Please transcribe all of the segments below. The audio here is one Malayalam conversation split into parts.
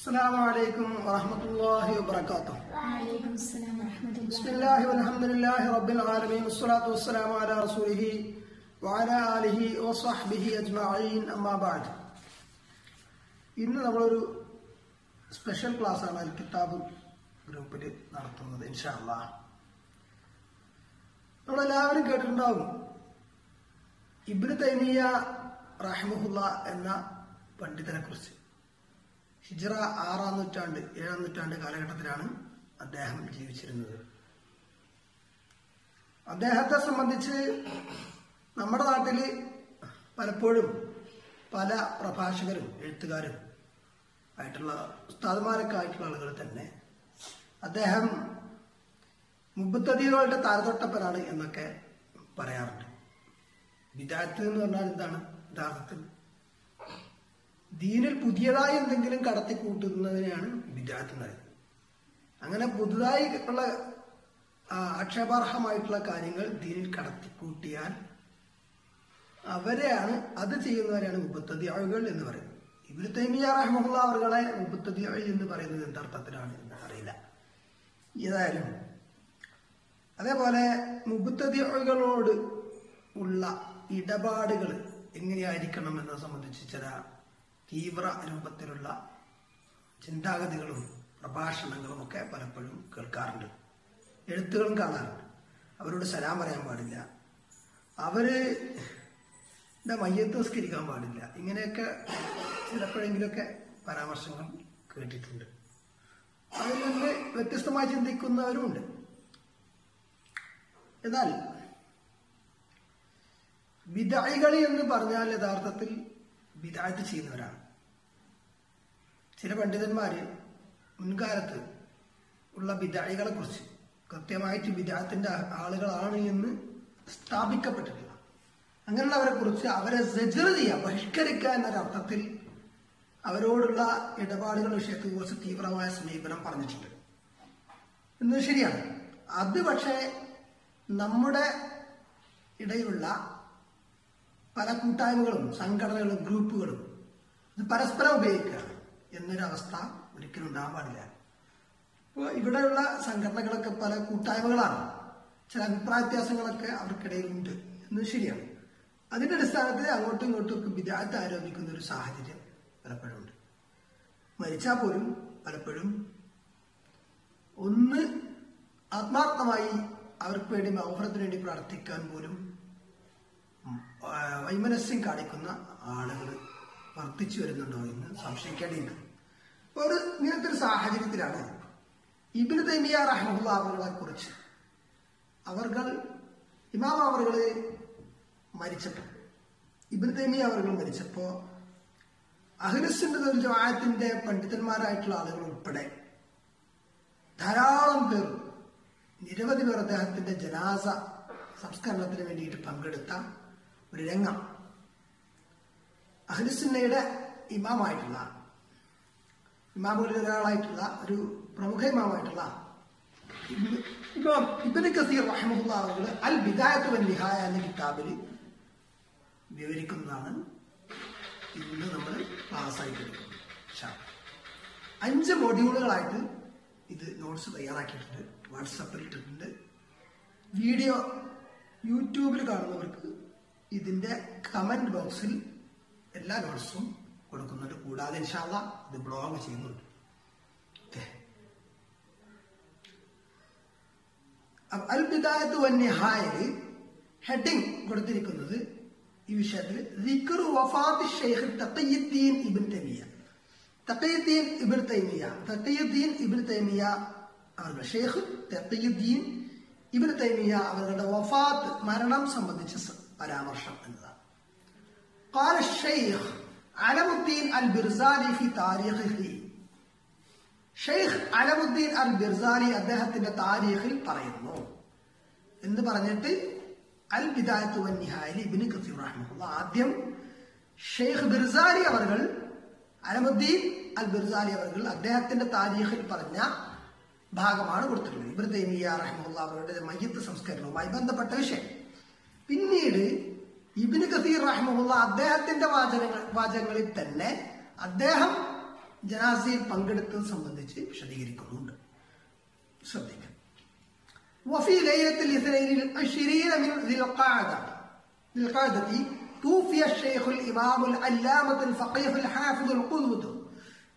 السلام عليكم ورحمة الله وبركاته وعليكم السلام ورحمة بسم الله الله والحمد لله رب العالمين والصلاة والسلام على رسوله وعلى آله وصحبه أجمعين أما بعد ഇന്ന് നമ്മളൊരു സ്പെഷ്യൽ ക്ലാസ്സാണ് അൽ കിതാബ് ഗ്രൂപ്പിൽ നടത്തുന്നത് ഇൻഷാല്ലാ നമ്മളെല്ലാവരും കേട്ടിട്ടുണ്ടാവും ഇബ്നു തൈമിയ റഹ്മുല്ല എന്ന പണ്ഡിതനെ കുറിച്ച് ഹിജ്റ ആറാം നൂറ്റാണ്ട് ഏഴാം നൂറ്റാണ്ട് കാലഘട്ടത്തിലാണ് അദ്ദേഹം ജീവിച്ചിരുന്നത്. അദ്ദേഹത്തെ സംബന്ധിച്ച് നമ്മുടെ നാട്ടിൽ പലപ്പോഴും പല പ്രഭാഷകരും എഴുത്തുകാരും ആയിട്ടുള്ള ഉസ്താദുമാരൊക്കെ ആയിട്ടുള്ള ആളുകൾ തന്നെ അദ്ദേഹം മുപ്പത്തതികളുടെ താരതൊട്ടപ്പനാണ് എന്നൊക്കെ പറയാറുണ്ട്. വിദായത്ത് എന്ന് പറഞ്ഞാൽ എന്താണ്? യഥാർത്ഥത്തിൽ ദീനിൽ പുതിയതായി എന്തെങ്കിലും കടത്തി കൂട്ടുന്നതിനെയാണ് വിദ്യാർത്ഥി എന്ന് പറയുന്നത്. അങ്ങനെ പുതുതായി ഉള്ള ആക്ഷേപാർഹമായിട്ടുള്ള കാര്യങ്ങൾ ദീനിൽ കടത്തിക്കൂട്ടിയാൽ അവരെയാണ് അത് ചെയ്യുന്നവരെയാണ് മുപ്പത്തതിയാളുകൾ എന്ന് പറയുന്നത്. ഇവർ തൈമിയ റഹ്മുള്ള അവരുടെ മുപ്പത്തതിയാൾ എന്ന് പറയുന്നത് എന്തർത്ഥത്തിലാണ് എന്ന് അറിയില്ല. ഏതായാലും അതേപോലെ മുപ്പത്തതിയാളുകളോട് ഉള്ള ഇടപാടുകൾ എങ്ങനെയായിരിക്കണം എന്നെ സംബന്ധിച്ച് ചില തീവ്ര രൂപത്തിലുള്ള ചിന്താഗതികളും പ്രഭാഷണങ്ങളും ഒക്കെ പലപ്പോഴും കേൾക്കാറുണ്ട്. എഴുത്തുകളും കാണാറുണ്ട്. അവരോട് സലാം പറയാൻ പാടില്ല. അവർ മയ്യത്ത് നിസ്കരിക്കാൻ പാടില്ല. ഇങ്ങനെയൊക്കെ ചിലപ്പോഴെങ്കിലൊക്കെ പരാമർശങ്ങൾ കേട്ടിട്ടുണ്ട്. അതിൽ നിന്ന് വ്യത്യസ്തമായി ചിന്തിക്കുന്നവരുമുണ്ട് എന്നാൽ വിദായികളി എന്ന് പറഞ്ഞാൽ യഥാർത്ഥത്തിൽ വിദായത്ത് ചെയ്യുന്നവരാണ്. ചില പണ്ഡിതന്മാര് മുൻകാലത്ത് ഉള്ള വിദായികളെ കുറിച്ച് കൃത്യമായിട്ട് വിദായത്തിന്റെ ആളുകളാണ് എന്ന് സ്ഥാപിക്കപ്പെട്ടിട്ടില്ല. അങ്ങനെയുള്ളവരെ കുറിച്ച് അവരെ സജർ ബഹിഷ്കരിക്കുക എന്നൊരർത്ഥത്തിൽ അവരോടുള്ള ഇടപാടുകൾ വിഷയത്തെ കുറിച്ച് തീവ്രമായ സമീപനം പറഞ്ഞിട്ടുണ്ട്. എന്നത് ശരിയാണ്. അത് പക്ഷേ നമ്മുടെ ഇടയിലുള്ള പല കൂട്ടായ്മകളും സംഘടനകളും ഗ്രൂപ്പുകളും ഇത് പരസ്പരം ഉപയോഗിക്കുക എന്നൊരവസ്ഥ ഒരിക്കലും ഉണ്ടാകാൻ പാടില്ല ഇപ്പോൾ ഇവിടെയുള്ള സംഘടനകളൊക്കെ പല കൂട്ടായ്മകളാണ്. ചില അഭിപ്രായ വ്യത്യാസങ്ങളൊക്കെ അവർക്കിടയിലുണ്ട്. എന്ന് ശരിയാണ്. അതിന്റെ അടിസ്ഥാനത്തിൽ അങ്ങോട്ടും ഇങ്ങോട്ടും ഒക്കെ വിദ്യാർത്ഥി ആരോപിക്കുന്ന ഒരു സാഹചര്യം പലപ്പോഴും ഉണ്ട് മരിച്ചാൽ പോലും പലപ്പോഴും ഒന്ന് ആത്മാർത്ഥമായി അവർക്ക് വേണ്ടി മൗഫറത്തിന് വേണ്ടി പ്രാർത്ഥിക്കാൻ പോലും വൈമനസ്യം കാണിക്കുന്ന ആളുകൾ വർദ്ധിച്ചു വരുന്നുണ്ടോ എന്ന് സംശയിക്കേണ്ടിയില്ല. ഒരു ഇങ്ങനത്തെ ഒരു സാഹചര്യത്തിലാണ് ഇബിന് തൈമിയ റഹ്മുള്ള കുറിച്ച് അവർകൾ ഇമാം അവർ മരിച്ചപ്പോൾ ഇബിന് തൈമിയ മരിച്ചപ്പോ അഹ്ലസിന്റെ ഒരു ജമാഅത്തിന്റെ പണ്ഡിതന്മാരായിട്ടുള്ള ആളുകൾ ഉൾപ്പെടെ ധാരാളം പേർ നിരവധി പേർ അദ്ദേഹത്തിന്റെ ജനാസ സംസ്കരണത്തിന് വേണ്ടിയിട്ട് പങ്കെടുത്ത ഒരു രംഗം. അഹ്ലുസുന്നയുടെ ഇമാമായിട്ടുള്ള ഇമാമുകളിൽ ഒരാളായിട്ടുള്ള ഒരു പ്രമുഖ ഇമാമായിട്ടുള്ള ഇമാം ഇബ്നു കസീർ അവർ അൽ ബിദായത്ത് വൻ നിഹായ എന്ന കിതാബിൽ വിവരിക്കുന്നതാണ് ഇന്ന് നമ്മൾ ക്ലാസ്സായിട്ട് എടുക്കുന്നത്. അഞ്ച് മൊഡ്യൂളുകളായിട്ട് ഇത് നോട്ട്സ് തയ്യാറാക്കിയിട്ടുണ്ട്. വാട്സപ്പിൽ ഇട്ടിട്ടുണ്ട്. വീഡിയോ യൂട്യൂബിൽ കാണുന്നവർക്ക് ഇതിന്റെ കമന്റ് ബോക്സിൽ എല്ലാ നോട്ട്സും കൊടുക്കുന്നുണ്ട്. കൂടാതെ ഇൻഷാല്ല ഇത് ബ്ലോഗ് ചെയ്യുന്നുണ്ട്. അൽബിദായത്ത് വന്യഹായൽ ഹെഡിങ് കൊടുത്തിരിക്കുന്നത് ഈ വിഷയത്തിൽ ദിക്റു വഫാത്ത് ഷെയ്ഖ് തഖിയുദ്ദീൻ ഇബിൻ തൈമിയ തഖിയുദ്ദീൻ ഇബിൻ തൈമിയ തഖിയുദ്ദീൻ ഇബിൻ തൈമിയ അവരുടെ ഷെയ്ഖ് തഖിയുദ്ദീൻ ഇബിൻ തൈമിയ അവരുടെ വഫാത്ത് മരണം സംബന്ധിച്ച പരാമർശം എന്നതാണ് قال الشيخ علم الدين البرزالي في تاريخه ഷെയ്ഖ് അലമുദ്ദീൻ അൽ ബിർസാലി അദ്ദേഹത്തിന്റെ താരീഖിൽ പറയുന്നു എന്ന് പറഞ്ഞിട്ട് അൽ ബിദായത്ത് വൻ നിഹായിൽ ഇബ്നു കസീർ റഹ്മത്തുള്ള ആദ്യം ഷെയ്ഖ് ബിർസാലി അവർകൾ അലമുദ്ദീൻ അൽ ബിർസാലി അവർകൾ അദ്ദേഹത്തിന്റെ താരീഖിൽ പറഞ്ഞ ഭാഗമാണ് കൊടുത്തിട്ടുള്ളത് ഇബ്നു തൈമിയ റഹ്മുള്ള അവരുടെ മയ്യത്ത് സംസ്കരണവുമായി ബന്ധപ്പെട്ട വിഷയം പിന്നീട് ഇബിന് കസീർ റഹ്മുള്ള അദ്ദേഹത്തിന്റെ വാചകങ്ങൾ വാചകങ്ങളിൽ തന്നെ അദ്ദേഹം ജനാസയിൽ പങ്കെടുത്തത് സംബന്ധിച്ച് വിശദീകരിക്കുന്നുണ്ട് ശ്രദ്ധിക്കാം وفي ليلة الاثنين العشرين من ذي القعدة ذي القعدة توفي الشيخ الإمام العلامة الفقيه الحافظ القدوة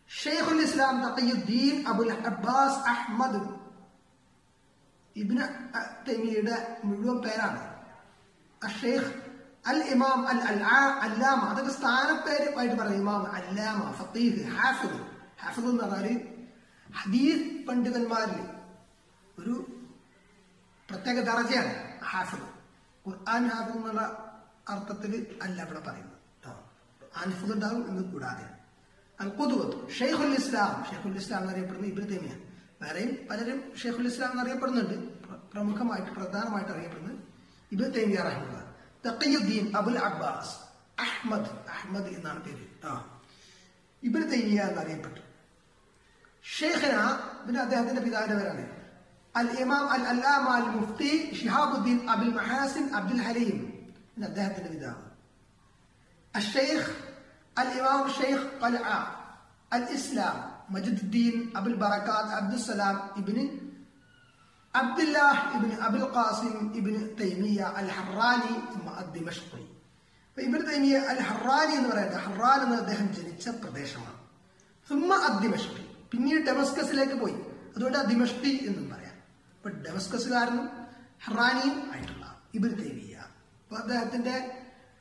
شيخ الإسلام تقي الدين أبو العباس أحمد ഇബിന് തെമിയുടെ മുഴുവൻ പേരാണ് അഷേഖ് അൽ ഇമാം അൽ അല്ലാമ. അതൊക്കെ സ്ഥാനപ്പേര് ആയിട്ട് പറയും ഇമാം അല്ലാമ ഫത്തീഹ് ഹാഫിദ്. ഹാഫിദ് എന്ന് പറഞ്ഞാൽ ഹദീസ് പണ്ഡിതന്മാരിൽ ഒരു പ്രത്യേക ദർജയാണ് ഹാഫിദ്. ഖുർആൻ ഹാഫിദ് എന്നുള്ള അർത്ഥത്തിൽ അല്ല ഇവിടെ പറയുന്നത്. ഹാഫിദ് ഉണ്ടാകും എന്ന് കൂടാതെ. അൽ ഷെയ്ഖുൽ ഇസ്ലാം. ഷെയ്ഖുൽ ഇസ്ലാം എന്നറിയപ്പെടുന്നത് ഇബ്രു തന്നെയാണ് വേറെയും പലരും ഷെയ്ഖുൽ ഇസ്ലാം എന്നറിയപ്പെടുന്നുണ്ട് പ്രമുഖമായിട്ട് പ്രധാനമായിട്ട് അറിയപ്പെടുന്നത് ഇബ്രു Taymiyyah റഹ്മുള്ള Taqiuddin Abul Abbas Ahmad Ahmad എന്നാണ് പേര് ആ ഇബ്രു തേമിയ എന്നറിയപ്പെട്ടു ഷെയ്ഖന പിന്നെ അദ്ദേഹത്തിന്റെ പിതാവിന്റെ പേരാണ് അൽ ഇമാം അൽ അല്ലാമ അൽ മുഫ്തി ഷിഹാബുദ്ദീൻ അബുൽ മഹാസിൻ അബ്ദുൽ ഹലീം പിന്നെ അദ്ദേഹത്തിന്റെ പിതാവ് الشيخ الإمام الشيخ قلعة الإسلام مجد الدين أبو البركات عبد السلام ابن Abdullah ibn Abul Qasim ibn Taymiyya al Harrani ദിമഷ്കുറി അപ്പൊ ഇബിന് തൈമിയ അൽ ഹറാനി എന്ന് പറയുന്നത് ഹറാൻ എന്ന് അദ്ദേഹം ജനിച്ച പ്രദേശമാണ്. സുമ്മ അദ്ദിമഷ്കി. പിന്നീട് ഡെമസ്കസിലേക്ക് പോയി. അതുകൊണ്ട് ദിമഷ്കി എന്നും പറയാം. അപ്പൊ ഡെമസ്കസുകാരനും ഹറാനിയും ആയിട്ടുള്ള ഇബിൻ തൈമിയ അപ്പൊ അദ്ദേഹത്തിന്റെ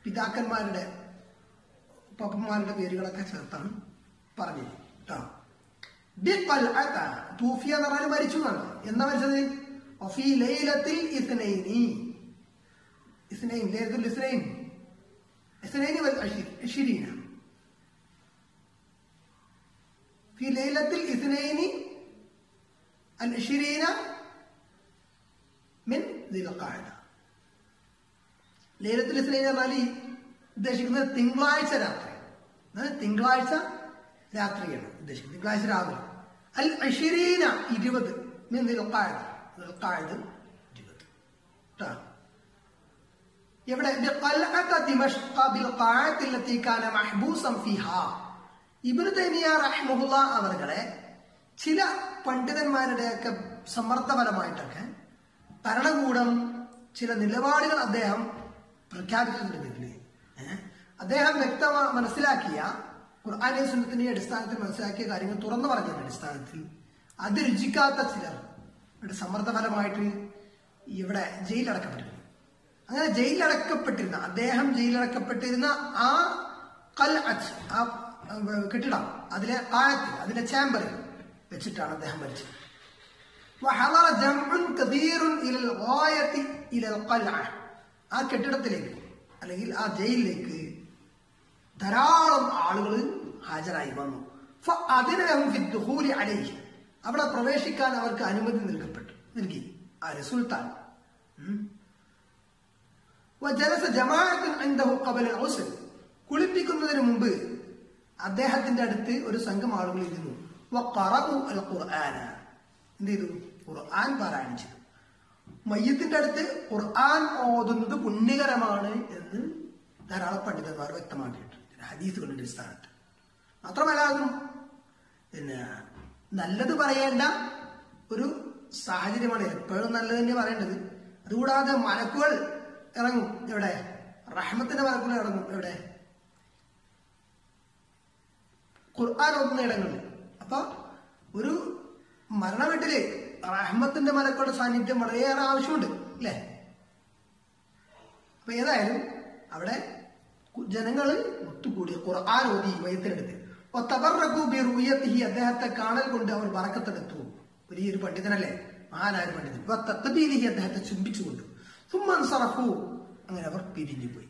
പിതാക്കന്മാരുടെ പപ്പന്മാരുടെ പേരുകളൊക്കെ ചേർത്താണ് പറഞ്ഞത് കേട്ടോ എന്ന് പറഞ്ഞാൽ മരിച്ചു എന്നാണ്. എന്താ മരിച്ചത്? ഒഫി ലൈലത്തിൽ ഇസ്നൈനി ഇസ്നൈൻ ലൈലത്തുൽ ഇസ്നൈൻ ഇസ്നൈനി വൽ അശി- അശിരീന في ليلة الاثنين العشرين من ذي القعدة ലൈലത്തുൽ ഇസ്ലൈൻ പറഞ്ഞാൽ ഈ ഉദ്ദേശിക്കുന്നത് തിങ്കളാഴ്ച രാത്രി അതായത് തിങ്കളാഴ്ച രാത്രിയാണ് ഉദ്ദേശിക്കുന്നത് തിങ്കളാഴ്ച രാവിലെ അൽ അഷിരീന ഇരുപത് നിൽക്കായത് താഴ്ത് ഇരുപത്. അവരുടെ ചില പണ്ഡിതന്മാരുടെയൊക്കെ സമ്മർദ്ദപരമായിട്ടൊക്കെ ഭരണകൂടം ചില നിലപാടുകൾ അദ്ദേഹം പ്രഖ്യാപിച്ചിട്ടുണ്ടെങ്കിൽ അദ്ദേഹം വ്യക്തമായി മനസ്സിലാക്കിയ ഖുർആാനെ സുനത്തിന്റെ അടിസ്ഥാനത്തിൽ മനസ്സിലാക്കിയ കാര്യങ്ങൾ തുറന്നു പറഞ്ഞതിന്റെ അടിസ്ഥാനത്തിൽ അത് രുചിക്കാത്ത ചിലർ ഇവിടെ സമ്മർദ്ദപരമായിട്ട് ഇവിടെ ജയിലടക്കപ്പെട്ടിരുന്നു അങ്ങനെ ജയിലടക്കപ്പെട്ടിരുന്ന അദ്ദേഹം ജയിലടക്കപ്പെട്ടിരുന്ന ആ കൽ ആ ഉം, കെട്ടിടം അതിലെ ആഴത്തിൽ അതിലെ ചാമ്പറിൽ വെച്ചിട്ടാണ് അദ്ദേഹം മരിച്ചത് وحضر جمع كثير الى الغايه الى القلعه ആ കെട്ടിടത്തിലേക്ക് അല്ലെങ്കിൽ ആ ജയിലിലേക്ക് ധാരാളം ആളുകൾ ഹാജരായി വന്നു അതിനകം ഫിദ്ദുഹൂലി അലൈഹി അവിടെ പ്രവേശിക്കാൻ അവർക്ക് അനുമതി നൽകപ്പെട്ടു. നൽകി ആര് സുൽത്താൻ ജലസ ജമാഅത്തിൻ കുളിപ്പിക്കുന്നതിന് മുമ്പ് അദ്ദേഹത്തിന്റെ അടുത്ത് ഒരു സംഘം ആളുകൾ ഇരുന്നു ഖുർആന. എന്ത് ചെയ്തു? ഖുർആൻ പാരായണം ചെയ്തു. മയ്യത്തിന്റെ അടുത്ത് ഖുർആൻ ഓതുന്നത് പുണ്യകരമാണ് എന്ന് ധാരാളം പണ്ഡിതന്മാർ വ്യക്തമാക്കിയിട്ടുണ്ട്. ഹദീസുകളുടെ സ്ഥാനത്ത്. മാത്രമല്ല അതും പിന്നെ നല്ലത് പറയേണ്ട ഒരു സാഹചര്യമാണ്. എപ്പോഴും നല്ലത് തന്നെ പറയേണ്ടത്. അതുകൂടാതെ മലക്കുകൾ ഇറങ്ങും. എവിടെ? റഹ്മത്തിന്റെ മലക്കുകൾ ഇറങ്ങും. എവിടെ? ഖുർആൻ ഒന്ന ഇടങ്ങളിൽ. അപ്പൊ ഒരു മരണവീട്ടിൽ റഹ്മത്തിന്റെ മലക്കുകളുടെ സാന്നിധ്യം വളരെയേറെ ആവശ്യമുണ്ട് അല്ലേ? അപ്പൊ ഏതായാലും അവിടെ ജനങ്ങൾ ഒത്തുകൂടി ഖുർആൻ ഓതി വയത്തിനെടുത്ത് റുയത്തിഹി അദ്ദേഹത്തെ കാണൽ കൊണ്ട് അവർ വറക്കത്തെടുത്തു. വലിയൊരു പണ്ഡിതനല്ലേ? മഹാനായ പണ്ഡിതൻ. തത്ബീലിഹി അദ്ദേഹത്തെ ചുംബിച്ചുകൊണ്ടു. സുമ്മാൻ സറഫു അങ്ങനെ അവർ പിരിഞ്ഞു പോയി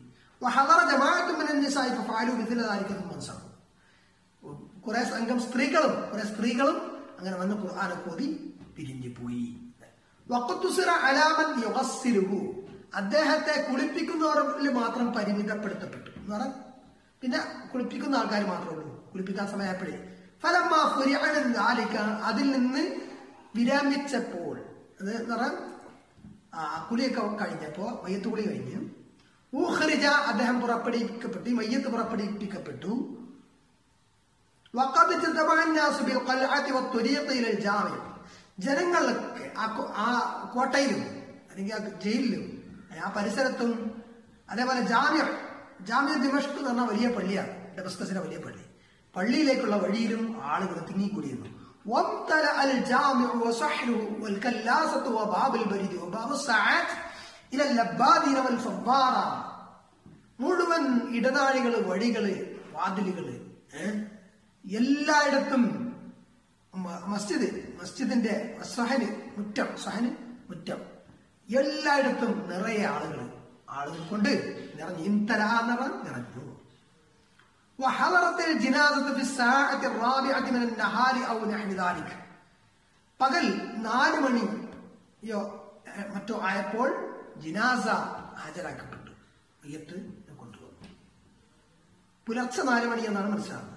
കുറെ സംഘം സ്ത്രീകളും കുറെ സ്ത്രീകളും അങ്ങനെ വന്ന് ഖുർആാനെ കോതി പിരിഞ്ഞു പോയി അദ്ദേഹത്തെ കുളിപ്പിക്കുന്നവരിൽ മാത്രം പരിമിതപ്പെടുത്തപ്പെട്ടു എന്ന് പറഞ്ഞാൽ പിന്നെ കുളിപ്പിക്കുന്ന ആൾക്കാർ മാത്രമേ കുളിപ്പിക്കാൻ സമയപ്പോഴേ ഫലമ്മ ഫുരിയാണെന്ന് അതിൽ നിന്ന് വിരമിച്ചപ്പോൾ അത് എന്ന് പറയാം കുളിയൊക്കെ കഴിഞ്ഞപ്പോ മയ്യത്ത് കുളി കഴിഞ്ഞ് ഊഹ്റിജ അദ്ദേഹം പുറപ്പെടുവിക്കപ്പെട്ടു മയ്യത്ത് പുറപ്പെടുവിപ്പിക്കപ്പെട്ടു ജനങ്ങളൊക്കെ ആ കോട്ടയിലും അല്ലെങ്കിൽ ആ ജയിലിലും ആ പരിസരത്തും അതേപോലെ ജാമ്യ ജാമ്യ ദിമഷ്ക് എന്ന് പറഞ്ഞ വലിയ പള്ളിയാണ് ഡെബസ്കസിന്റെ വലിയ പള്ളി. പള്ളിയിലേക്കുള്ള വഴിയിലും ആളുകൾ തിങ്ങിക്കൂടിയിരുന്നു. മുഴുവൻ ഇടനാഴികൾ വഴികൾ വാതിലുകൾ എല്ലായിടത്തും മസ്ജിദ് മസ്ജിദിന്റെ സഹന് മുറ്റം സഹന് മുറ്റം. എല്ലായിടത്തും നിറയെ ആളുകൾ ആളുകൾ കൊണ്ട് നിറഞ്ഞു ഇന്തരാ നിറ നിറഞ്ഞു. وحضرت الجنازة في الساعة الرابعة من النهار أو نحو ذلك പകൽ നാല് മണിയോ ഏഹ്, മറ്റോ ആയപ്പോൾ ജിനാസ ഹാജരാക്കപ്പെട്ടു മയ്യത്ത് കൊണ്ടുവന്നു പുലർച്ചെ നാല് മണി എന്നാണ് മനസ്സിലാകുന്നത്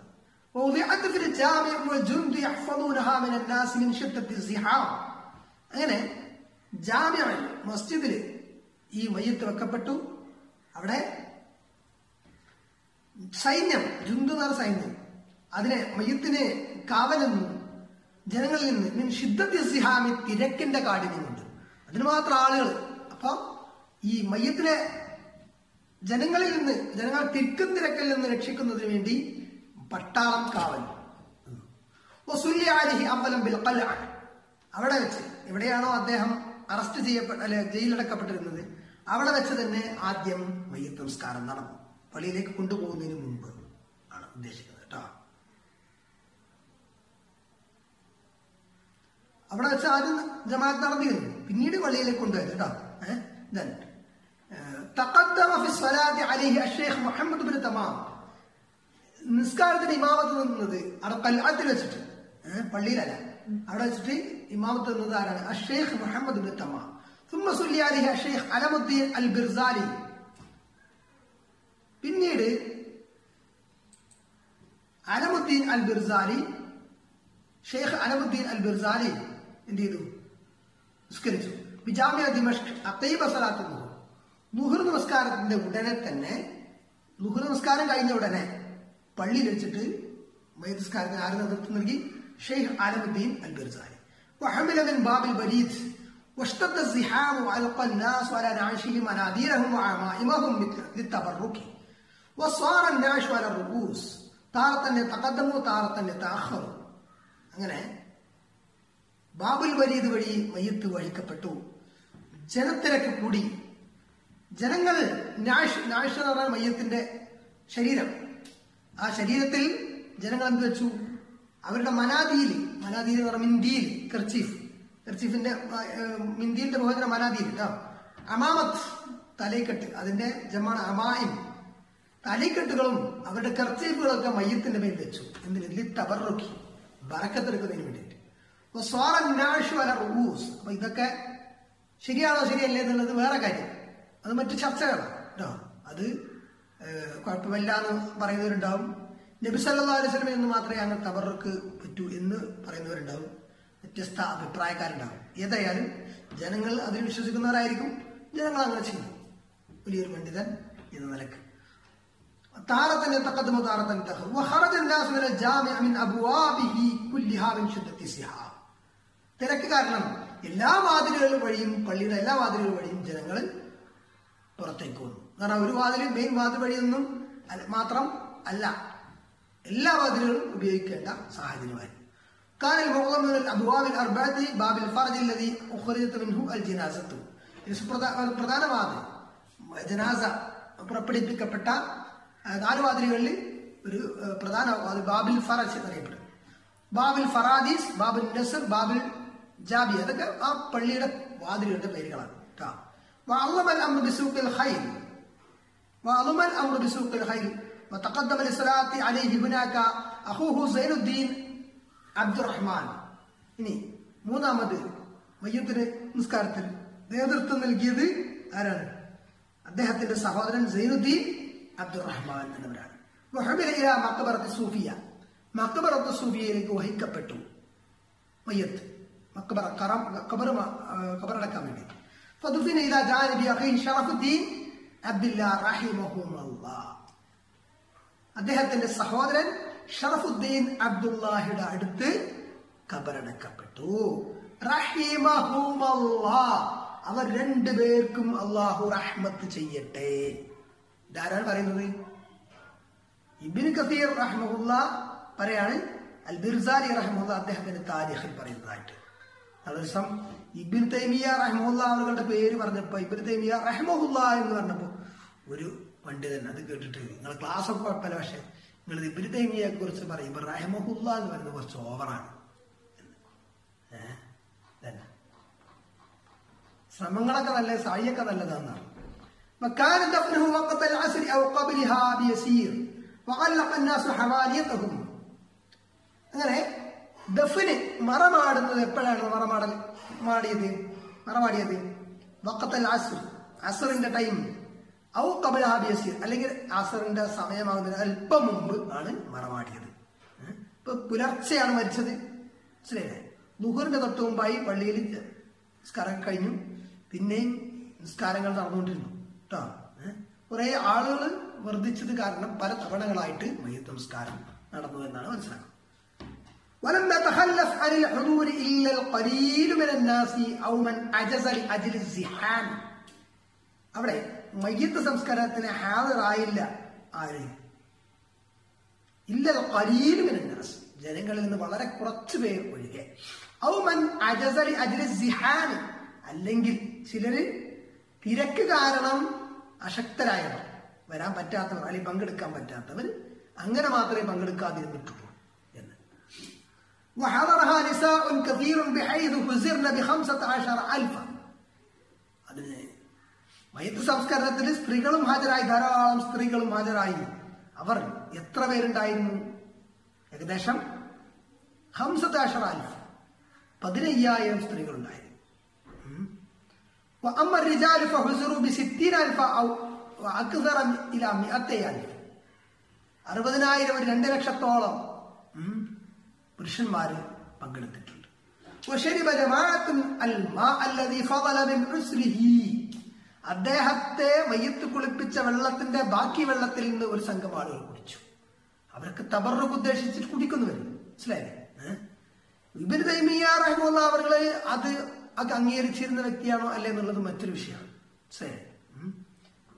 ووضعت في الجامع والجند يحفظونها من الناس من شدة الزحام അങ്ങനെ ജാമ്യയിൽ മസ്ജിദിൽ ഈ മയ്യത്ത് വെക്കപ്പെട്ടു അവിടെ സൈന്യം ജുന്തുനാർ സൈന്യം. അതിനെ മയ്യത്തിനെ കാവലെന്നും ജനങ്ങളിൽ നിന്ന് മീൻ ഷിദ്ദത്തി സിഹാമി തിരക്കിന്റെ കാഠിന്യമുണ്ട്. അതിന് മാത്രം ആളുകൾ അപ്പൊ ഈ മയ്യത്തിനെ ജനങ്ങളിൽ നിന്ന് ജനങ്ങൾ തിക്കും തിരക്കിൽ നിന്ന് രക്ഷിക്കുന്നതിന് വേണ്ടി പട്ടാളം കാവൽ. അവിടെ വെച്ച് എവിടെയാണോ അദ്ദേഹം അറസ്റ്റ് ചെയ്യപ്പെട്ട അല്ലെ ജയിലടക്കപ്പെട്ടിരുന്നത് അവിടെ വെച്ച് തന്നെ ആദ്യം മയ്യത്ത് നമസ്കാരം നടന്നു. പള്ളിയിലേക്ക് കൊണ്ടുപോകുന്നതിന് മുമ്പ് ആണ് ഉദ്ദേശിക്കുന്നത് കേട്ടോ അവിടെ വെച്ച് ആദ്യം ജമാഅത്ത് നടന്നിരുന്നു പിന്നീട് പള്ളിയിലേക്ക് കൊണ്ടുപോയത് കേട്ടോ ഏഹ് then ഏഹ്, തഖദ്ദമ ഫി സ്വലാത്തി അലൈഹി അഷ്ശൈഖ് മുഹമ്മദ് ബിൻ തമാം നിസ്കാരത്തിന് ഇമാമത്ത് നിന്നത് അവിടെ കല്ലാത്തിൽ വെച്ചിട്ട് ഏഹ്, പള്ളിയിലല്ല അവിടെ വെച്ചിട്ട് ഇമാമത്ത് നിന്നത് ആരാണ് അഷേഖ് മുഹമ്മദ് ബിൻ തമാം ثم صلي عليه الشيخ علم الدين البرزالي പിന്നീട് അലമുദ്ദീൻ അൽ ബിർസാലി ഷെയ്ഖ് അലമുദ്ദീൻ അൽ ബിർസാലി എന്ത് ചെയ്തു നിസ്കരിച്ചു ബിജാമിയ ദിമഷ്ക് അത്തൈബ സലാത്ത് നുഹർ നുഹർ നമസ്കാരത്തിന്റെ ഉടനെ തന്നെ നുഹർ നമസ്കാരം കഴിഞ്ഞ ഉടനെ പള്ളിയിൽ വെച്ചിട്ട് മയ്യത്ത് നമസ്കാരത്തിന് ആര് നേതൃത്വം നൽകി ഷെയ്ഖ് ആലമുദ്ദീൻ അൽ ബിർസാലി وحمل من باب البريد واشتد الزحام وألقى الناس على نعاشهم مناديلهم وعمائمهم للتبرك വസ്വാറൻ നാഷ്വല റുബൂസ് താരത്തന്നെ തകദ്ദമു താരത്തന്നെ താഹറു അങ്ങനെ ബാബുൽ വലീദ് വഴി മയ്യത്ത് വഹിക്കപ്പെട്ടു. ജനത്തിരക്ക് കൂടി. ജനങ്ങൾ നാഷ് മയ്യത്തിന്റെ ശരീരം. ആ ശരീരത്തിൽ ജനങ്ങൾ എന്ത് വെച്ചു? അവരുടെ മനാദിയിൽ മനാദിയിൽ എന്ന് പറഞ്ഞ മിന്തിയിൽ കെർച്ചീഫ്. കെർച്ചീഫിന്റെ മിന്തിന്റെ ബഹുജന മനാദിയിൽ കേട്ടോ അമാമത്ത് തലയിക്കെട്ട് അതിന്റെ ജമാണ് അമായിം. തലയ്ക്കെട്ടുകളും അവരുടെ കർച്ചീഫുകളൊക്കെ മയ്യത്തിന്റെ മേൽ വെച്ചു. എന്തിന് ലിത്തബറുക്കി ബറക്കത്തെടുക്കുന്നതിന് വേണ്ടിയിട്ട്. അപ്പൊ ഇതൊക്കെ ശരിയാണോ ശരിയല്ലേ എന്നുള്ളത് വേറെ കാര്യം. അത് മറ്റു ചർച്ചകളാണ് കേട്ടോ. അത് കുഴപ്പമില്ല എന്ന് പറയുന്നവരുണ്ടാവും. നബി സല്ലാ എന്ന് മാത്രമേ അങ്ങനെ തബറുക്ക് പറ്റൂ എന്ന് പറയുന്നവരുണ്ടാവും. വ്യത്യസ്ത അഭിപ്രായക്കാരുണ്ടാവും. ഏതായാലും ജനങ്ങൾ അതിൽ വിശ്വസിക്കുന്നവരായിരിക്കും. ജനങ്ങൾ അങ്ങനെ ചെയ്യും വലിയൊരു പണ്ഡിതൻ എന്ന നിലയ്ക്ക്. تارة يتقدم وتارة يتأخر وخرج الناس من الجامع من أبوابه كلها من شدة السحاب തിരക്ക് കാരണം എല്ലാ വാതിലുകളും വഴിയും പള്ളിയുടെ എല്ലാ വാതിലുകൾ വഴിയും ജനങ്ങൾ പുറത്തേക്ക് വന്നു കാരണം ഒരു വാതിൽ മെയിൻ വാതിൽ വഴിയൊന്നും അല്ല- മാത്രം അല്ല എല്ലാ വാതിലുകളും ഉപയോഗിക്കേണ്ട സാഹചര്യമായി كان المعظم من الابواب الاربعه باب الفرج الذي اخرجت منه الجنازه ഇത് സുപ്രധാ- പ്രധാന വാതിൽ ജനാസ പുറപ്പെടുവിക്കപ്പെട്ട ആ, നാല് വാതിലുകളിൽ ഒരു ആ, പ്രധാന വാതിൽ ബാബിൽ ഫറജ് എന്നറിയപ്പെടും ബാബിൽ ഫറാദീസ് ബാബിൽ നസർ ബാബിൽ ജാബി അതൊക്കെ ആ പള്ളിയുടെ വാതിലുകളുടെ പേരുകളാണ് കേട്ടോ وعظم الامر بسوق الخيل وعظم الامر بسوق الخيل وتقدم للصلاه عليه هناك اخوه زين الدين عبد الرحمن ഇനി മൂന്നാമത് മയ്യത്തിന് നിസ്കാരത്തിൽ നേതൃത്വം നൽകിയത് ആരാണ് അദ്ദേഹത്തിന്റെ സഹോദരൻ സൈനുദ്ദീൻ അബ്ദുറഹ്മാൻ എന്നവരാണ് വഹബില ഇലാ മക്ബറത്ത് സൂഫിയ മക്ബറത്ത് സൂഫിയയിലേക്ക് വഹിക്കപ്പെട്ടു മയ്യത്ത് മക്ബറ കറം ഖബർ മ- ആ, ഖബറടക്കാൻ വേണ്ടി فدفن إلى جانب أخيه شرف الدين عبد الله رحمهم الله അദ്ദേഹത്തിന്റെ സഹോദരൻ ഷറഫുദ്ദീൻ അബ്ദുല്ലാഹിയുടെ അടുത്ത് കബറടക്കപ്പെട്ടു റഹിമഹുമല്ലാ അവർ രണ്ടുപേർക്കും അള്ളാഹു റഹ്മത്ത് ചെയ്യട്ടെ ഇതാരാണ് പറയുന്നത്? ഇബിൻ കസീർ റഹ്മുല്ല പറയാണ് അൽ ബിർസാലി റഹ്മുല്ല അദ്ദേഹത്തിന്റെ താരിഖിൽ പറയുന്നതായിട്ട്. അതൊരു ദിവസം ഇബിൻ തൈമിയ റഹ്മുല്ല അവരുടെ പേര് പറഞ്ഞപ്പോ ഇബിൻ തൈമിയ റഹ്മുല്ല എന്ന് പറഞ്ഞപ്പോ ഒരു പണ്ഡിതൻ അത് കേട്ടിട്ട് നിങ്ങൾ ക്ലാസ് ഒക്കെ കുഴപ്പമില്ല പക്ഷെ നിങ്ങൾ ഇബിൻ തൈമിയെ കുറിച്ച് പറയുമ്പോൾ റഹ്മുല്ല എന്ന് പറയുന്നത് കുറച്ച് ഓവറാണ് ശ്രമങ്ങളൊക്കെ നല്ല സായിയൊക്കെ നല്ലതാണെന്നാണ് وكان دفنه وقت العصر أو قبلها بيسير وعلق الناس حواليتهم അങ്ങനെ ദഫിന് മറമാടുന്നത് എപ്പോഴാണ് മറമാടൽ മാടിയത് മറമാടിയത് വക്കത്തൽ അസുർ അസറിന്റെ ടൈം ഔ കബൽ ഹാബിയസീർ അല്ലെങ്കിൽ അസറിന്റെ സമയമാകുന്നതിന് അല്പം മുമ്പ് ആണ് മറമാടിയത് ഏഹ്? ഇപ്പൊ പുലർച്ചെയാണ് മരിച്ചത് മനസ്സിലായില്ലേ ലുഹറിന്റെ തൊട്ട് മുമ്പായി പള്ളിയിൽ നിസ്കാരം കഴിഞ്ഞു പിന്നെയും നിസ്കാരങ്ങൾ നടന്നുകൊണ്ടിരുന്നു കേട്ടോ കുറെ ആളുകൾ വർദ്ധിച്ചത് കാരണം പല തവണകളായിട്ട് മയ്യത്ത് നമസ്കാരം നടന്നു എന്നാണ് മനസ്സിലാക്കുന്നത് ولم يتخلف عن الحضور إلا القليل من الناس أو من عجز لأجل الزحام അവിടെ മയ്യത്ത് സംസ്കാരത്തിന് ഹാജരായില്ല ആര് ഇല്ല ഖലീൽ മിനന്നാസ് ജനങ്ങളിൽ നിന്ന് വളരെ കുറച്ചു പേർ ഒഴികെ ഔമൻ അജസലി അജ്ലി സിഹാൻ അല്ലെങ്കിൽ ചിലര് തിരക്ക് കാരണം അശക്തരായവർ വരാൻ പറ്റാത്തവർ അല്ലെങ്കിൽ പങ്കെടുക്കാൻ പറ്റാത്തവർ അങ്ങനെ മാത്രമേ പങ്കെടുക്കാതിരുന്നിട്ടുള്ളൂ എന്ന്. അതിന് മയത്ത് സംസ്കരണത്തിൽ സ്ത്രീകളും ഹാജരായി ധാരാളം സ്ത്രീകളും ഹാജരായി. അവർ എത്ര പേരുണ്ടായിരുന്നു? ഏകദേശം ഹംസദാഷർ അൽഫ. പതിനയ്യായിരം സ്ത്രീകളുണ്ടായിരുന്നു. وأما الرجال فحزروا بستين ألف أو وأكثر إلى مئتي ألف അറുപതിനായിരം ഒരു രണ്ട് ലക്ഷത്തോളം ഉം, പുരുഷന്മാര് പങ്കെടുത്തിട്ടുണ്ട് وشرب جماعة الماء الذي فضل من عسره അദ്ദേഹത്തെ മയ്യത്ത് കുളിപ്പിച്ച വെള്ളത്തിന്റെ ബാക്കി വെള്ളത്തിൽ നിന്ന് ഒരു സംഘം ആളുകൾ കുടിച്ചു അവർക്ക് തബറുക്ക് ഉദ്ദേശിച്ചിട്ട് കുടിക്കുന്നവർ മനസ്സിലായില്ലേ ഏഹ്? ഇബിന് തൈമിയ റഹ്മുള്ള അവർക്ക് അത് അത് അംഗീകരിച്ചിരുന്ന വ്യക്തിയാണോ അല്ലേ എന്നുള്ളത് മറ്റൊരു വിഷയമാണ്.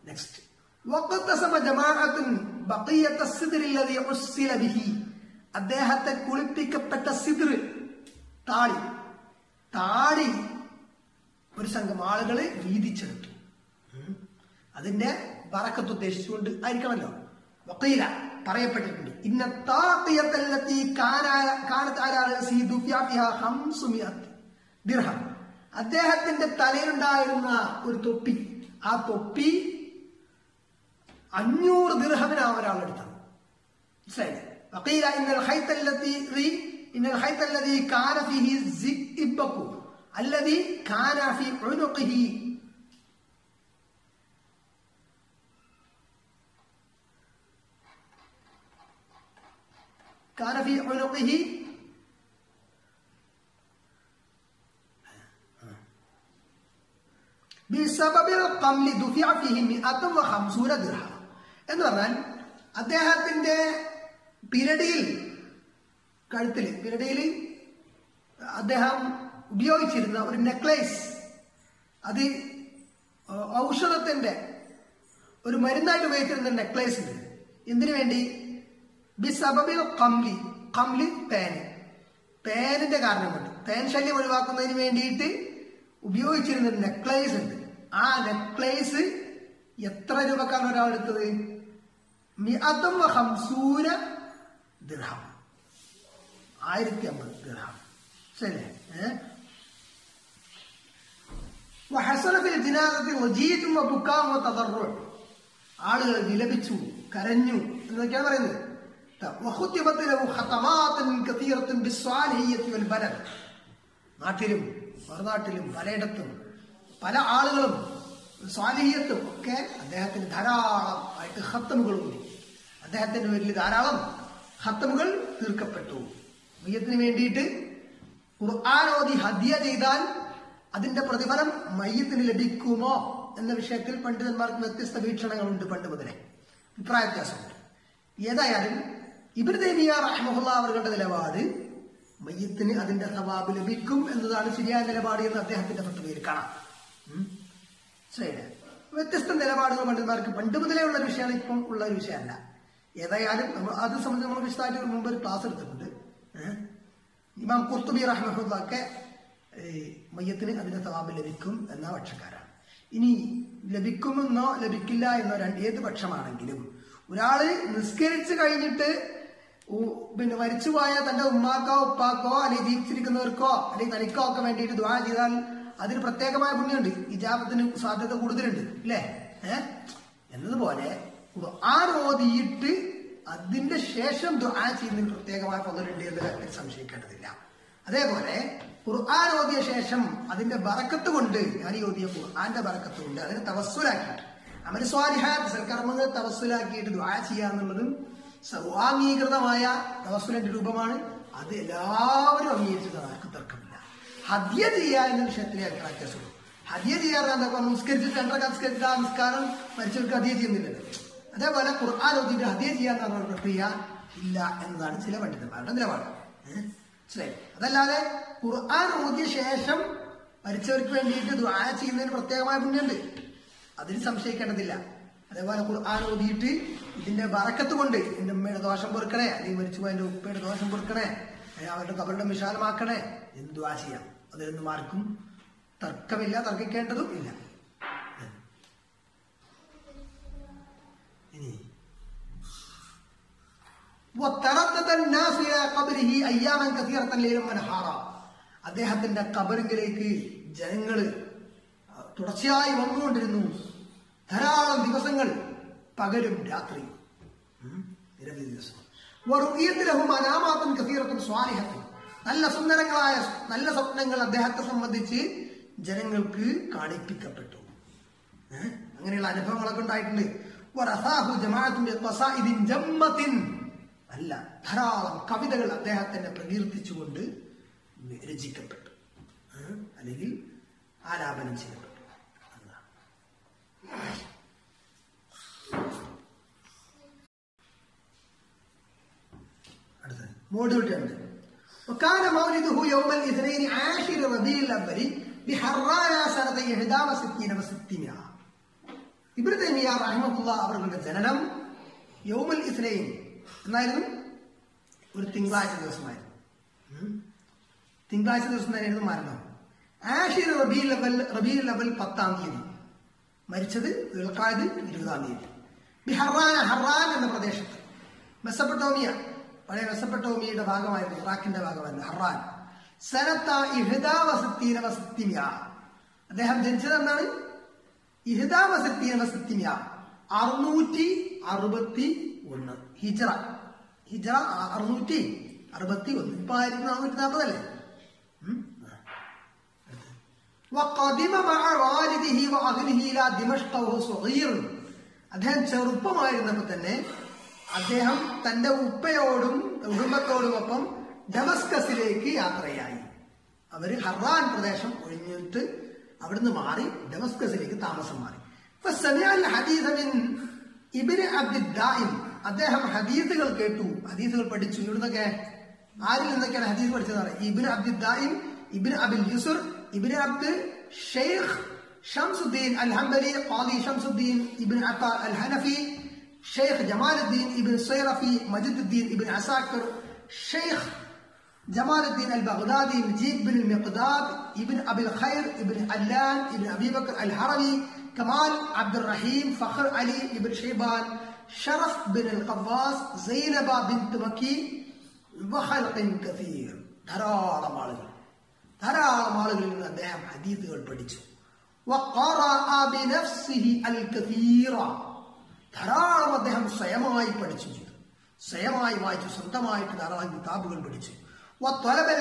നെക്സ്റ്റ് അദ്ദേഹത്തെ കുളിപ്പിക്കപ്പെട്ട സിദ്ര താടി. താടി ഒരു സംഘം ആളുകളെ വീതിച്ചെടുത്തു. അതിന്റെ വറക്കത്ത് ഉദ്ദേശിച്ചുകൊണ്ട് ആയിരിക്കണല്ലോ. വക്കീല പറയപ്പെട്ടിട്ടുണ്ട്. ഇന്നത്തെ കാനത്താരാണ് ദിർഹം. അദ്ദേഹത്തിന്റെ തലയിലുണ്ടായിരുന്ന ഒരു തൊപ്പി. ആ തൊപ്പി അഞ്ഞൂറ് ദീർഹമിനാണ് ഒരാൾ എടുത്തത് കാനഫി എന്ന് പറഞ്ഞാൽ അദ്ദേഹത്തിന്റെ പിരടിയിൽ കഴുത്തിൽ പിരടിയിൽ അദ്ദേഹം ഉപയോഗിച്ചിരുന്ന ഒരു നെക്ലേസ് അത് ഔഷധത്തിന്റെ ഒരു മരുന്നായിട്ട് ഉപയോഗിച്ചിരുന്ന നെക്ലേസ് ഉണ്ട്. എന്തിനു വേണ്ടി? ബിസബബിൽ കംലി കംലി പേന്. പേനിന്റെ കാരണം കൊണ്ട് പേൻ ശല്യം ഒഴിവാക്കുന്നതിന് വേണ്ടിയിട്ട് ഉപയോഗിച്ചിരുന്ന നെക്ലേസ് ഉണ്ട്. ആ നെക്ലേസ് എത്ര രൂപക്കാണ് ഒരാൾ എടുത്തത് മിഅത്തും വ ഹംസൂന ദിർഹം ആയിരത്തി അമ്പത് ദിർഹം ശരി ഏഹ് وحصل في الجنازة وجيد وبكاء وتضرع ആളുകൾ വിലപിച്ചു കരഞ്ഞു എന്നൊക്കെയാണ് പറയുന്നത് وختمت له ختمات كثيرة بالصالحية والبلد നാട്ടിലും മറുനാട്ടിലും പലയിടത്തും പല ആളുകളും സ്വാലിഹ്യത്തും ഒക്കെ അദ്ദേഹത്തിന് ധാരാളം ആയിട്ട് ഹത്തമുകളും ഉണ്ട് അദ്ദേഹത്തിന്റെ പേരിൽ ധാരാളം ഹത്തമുകൾ തീർക്കപ്പെട്ടു. മയ്യത്തിന് വേണ്ടിയിട്ട് ഖുർആാനോദി ഹദ്യ ചെയ്താൽ അതിന്റെ പ്രതിഫലം മയ്യത്തിന് ലഭിക്കുമോ എന്ന വിഷയത്തിൽ പണ്ഡിതന്മാർക്ക് വ്യത്യസ്ത വീക്ഷണങ്ങളുണ്ട് പണ്ട് മുതലേ. അഭിപ്രായ വ്യത്യാസമുണ്ട്. ഏതായാലും ഇബിൻ തൈമിയ റഹ്മുല്ല അവരുടെ നിലപാട് മയ്യത്തിന് അതിന്റെ സവാബ് ലഭിക്കും എന്നതാണ് ശരിയായ നിലപാട് എന്ന് അദ്ദേഹത്തിന്റെ പത്തുപേര് കാണാം. ശരിയല്ലേ വ്യത്യസ്ത നിലപാടുകൾ പണ്ഡിതന്മാർക്ക് പണ്ട് മുതലേ ഉള്ള വിഷയമാണ് ഇപ്പം ഉള്ള ഒരു വിഷയമല്ല. ഏതായാലും അത് സംബന്ധിച്ച് നമ്മൾ വിശദമായിട്ട് മുമ്പ് ഒരു ക്ലാസ് എടുത്തിട്ടുണ്ട്. ഇമാം കുർത്തുബി റഹ്മൊക്കെ മയ്യത്തിന് അതിന്റെ സവാബ് ലഭിക്കും എന്ന പക്ഷക്കാരാണ്. ഇനി ലഭിക്കുമെന്നോ ലഭിക്കില്ല എന്നോ രണ്ട് ഏത് പക്ഷമാണെങ്കിലും ഒരാൾ നിസ്കരിച്ച് കഴിഞ്ഞിട്ട് പിന്നെ മരിച്ചുപോയ തന്റെ ഉമ്മാക്കോ ഉപ്പാക്കോ അല്ലെങ്കിൽ ജീവിച്ചിരിക്കുന്നവർക്കോ അല്ലെങ്കിൽ തനിക്കോ ഒക്കെ വേണ്ടിയിട്ട് ദ്വാ ചെയ്താൽ അതിന് പ്രത്യേകമായ പുണ്യമുണ്ട്. ഇജാബത്തിന് സാധ്യത കൂടുതലുണ്ട്. അല്ലേ എന്നതുപോലെ ഖുർആൻ ഓതിയിട്ട് അതിന്റെ ശേഷം ദുആ ചെയ്യുന്നതിന് പ്രത്യേകമായ പങ്കുണ്ട് എന്ന് സംശയിക്കേണ്ടതില്ല. അതേപോലെ ഖുർആൻ ഓതിയ ശേഷം അതിന്റെ ബറക്കത്ത് കൊണ്ട് ഞാൻ ഓതിയ ഖുർആന്റെ ബറക്കത്ത് കൊണ്ട് അതിനെ തവസ്സുലാക്കിയിട്ട് അമൽ സ്വാലിഹാത്ത് സൽക്കർമ്മങ്ങൾ തവസ്സുലാക്കിയിട്ട് ദുആ ചെയ്യാന്നുള്ളതും സർവാംഗീകൃതമായ തവസ്സുലിന്റെ രൂപമാണ്. അത് എല്ലാവരും അംഗീകരിച്ചത് ആർക്കും തർക്കമില്ല. ഹദ്യ ചെയ്യുക എന്ന വിഷയത്തിലെ വ്യത്യാസമുള്ളൂ ഹദ്യ ചെയ്യാറ് എന്താ ഇപ്പൊ നിസ്കരിച്ചിട്ട് രണ്ടര നിസ്കരിച്ചിട്ട് ആ നിസ്കാരം മരിച്ചവർക്ക് ഹദ്യ ചെയ്യുന്നില്ലല്ലോ. അതേപോലെ ഖുർആൻ ഓതിയിട്ട് ഹദ്യ ചെയ്യാന്ന് പറഞ്ഞ പ്രക്രിയ ഇല്ല എന്നതാണ് ചില പണ്ഡിതന്മാരുടെ നിലപാട്. ശരി അതല്ലാതെ ഖുർആൻ ഓതിയ ശേഷം മരിച്ചവർക്ക് വേണ്ടിയിട്ട് ദുആ ചെയ്യുന്നതിന് പ്രത്യേകമായ പുണ്യമുണ്ട്. അതിന് സംശയിക്കേണ്ടതില്ല. അതേപോലെ ഖുർആൻ ഓതിയിട്ട് ഇതിന്റെ വറക്കത്ത് കൊണ്ട് എന്റെ ഉമ്മയുടെ ദോഷം പൊറുക്കണേ അല്ലെങ്കിൽ മരിച്ചുപോയ എന്റെ ഉപ്പയുടെ ദോഷം പൊറുക്കണേ അവരുടെ കബറുടെ വിശാലമാക്കണേ എന്ന് ദുആ ചെയ്യാം? അതിലൊന്നും ആർക്കും തർക്കമില്ല തർക്കിക്കേണ്ടതും ഇല്ല. ഇനി. അദ്ദേഹത്തിന്റെ കബറിങ്കിലേക്ക് ജനങ്ങൾ തുടർച്ചയായി വന്നുകൊണ്ടിരുന്നു. ധാരാളം ദിവസങ്ങൾ പകലും രാത്രിയും. നിരവധി ദിവസങ്ങൾ. അനാമാത്തും കസീറത്തും സ്വാലിഹത്തും നല്ല സുന്ദരങ്ങളായ നല്ല സ്വപ്നങ്ങൾ അദ്ദേഹത്തെ സംബന്ധിച്ച് ജനങ്ങൾക്ക് കാണിപ്പിക്കപ്പെട്ടു? അങ്ങനെയുള്ള അനുഭവങ്ങളൊക്കെ ഉണ്ടായിട്ടുണ്ട്. അല്ല ധാരാളം കവിതകൾ അദ്ദേഹത്തിന്റെ പ്രകീർത്തിച്ചുകൊണ്ട് രചിക്കപ്പെട്ടു? അല്ലെങ്കിൽ ആലാപനം ചെയ്യപ്പെട്ടു. അടുത്ത രണ്ട് وكان مولده يوم الاثنين عاشر ربيع الأول بحرانا سنة 61 و600 ഇബ്നു തൈമിയ റഹിമഹുല്ല അവരുടെ ജനനം യൗമൽ ഇസ്ലൈൻ എന്നായിരുന്നു ഒരു തിങ്കളാഴ്ച ദിവസമായിരുന്നു ഉം. തിങ്കളാഴ്ച ദിവസം തന്നെയായിരുന്നു മരണം ആഷിർ റബീ ലെവൽ റബീ ലെവൽ പത്താം തീയതി മരിച്ചത് ദുൽഖാദ് ഇരുപതാം തീയതി ബി ഹറാന ഹറാൻ എന്ന പ്രദേശത്ത് മെസ്സപ്പെട്ടോമിയ പഴയ മെസ്സപ്പെട്ടോമിയുടെ ഭാഗമായിരുന്നു ഇറാഖിന്റെ ഭാഗമായിരുന്നു ഹറാൻ. സനത്ത ഇഹ്ദാവസത്തീന അദ്ദേഹം ജനിച്ചത് എന്താണ്? ഇഹ്ദാവസത്തീന അറുന്നൂറ്റി അറുപത്തി ഒന്ന്. ഹിജറ. ഹിജറ അറുന്നൂറ്റി അറുപത്തി ഒന്ന്. ഇപ്പൊ ആയിരത്തി നാനൂറ്റി നാൽപ്പതല്ലേ അദ്ദേഹം ചെറുപ്പമായിരുന്നപ്പോ തന്നെ അദ്ദേഹം തന്റെ ഉപ്പയോടും കുടുംബത്തോടുമൊപ്പം ഡമസ്കസിലേക്ക് യാത്രയായി. അവർ ഹറാൻ പ്രദേശം ഒഴിഞ്ഞിട്ട് അവിടുന്ന് മാറി ഡമസ്കസിലേക്ക് താമസം മാറി. ഇബിന് അബ്ദിദ്ദായിൻ അദ്ദേഹം ഹദീസുകൾ കേട്ടു. ഹദീസുകൾ പഠിച്ചു. ഇവിടുന്നൊക്കെ ആരിൽ നിന്നൊക്കെയാണ് ഹദീസ് പഠിച്ചത് ഇബിന് അബ്ദിദ്ദായിൻ ഇബിൻ അബിൻ യുസുർ ഇബിൻ അബ്ദുൽ ഷെയ്ഖ് ഷംസുദ്ദീൻ അൽ ഹംബലി ഖാദി ഷംസുദ്ദീൻ ഇബിൻ അത്ത അൽ ഹനഫി ഷെയ്ഖ് ജമാലുദ്ദീൻ ഇബിൻ സൈറഫി മജിദുദ്ദീൻ ഇബിൻ അസാക്കർ ഷെയ്ഖ് جمال الدين البغدادي مجيد بن المقداد ابن ابي الخير ابن علان ابن ابي بكر الهروي كمال عبد الرحيم فخر علي ابن شيبان شرف بن القواس زينب بنت مكي وخلق كثير ധാരാളം ആളുകൾ ധാരാളം ആളുകളിൽ നിന്ന് അദ്ദേഹം ഹദീസുകൾ പഠിച്ചു وقرأ بنفسه الكثير ധാരാളം അദ്ദേഹം സ്വയമായി പഠിച്ചു ചെയ്തു. സ്വയമായി വായിച്ചു സ്വന്തമായിട്ട് ധാരാളം കിതാബുകൾ പഠിച്ചു.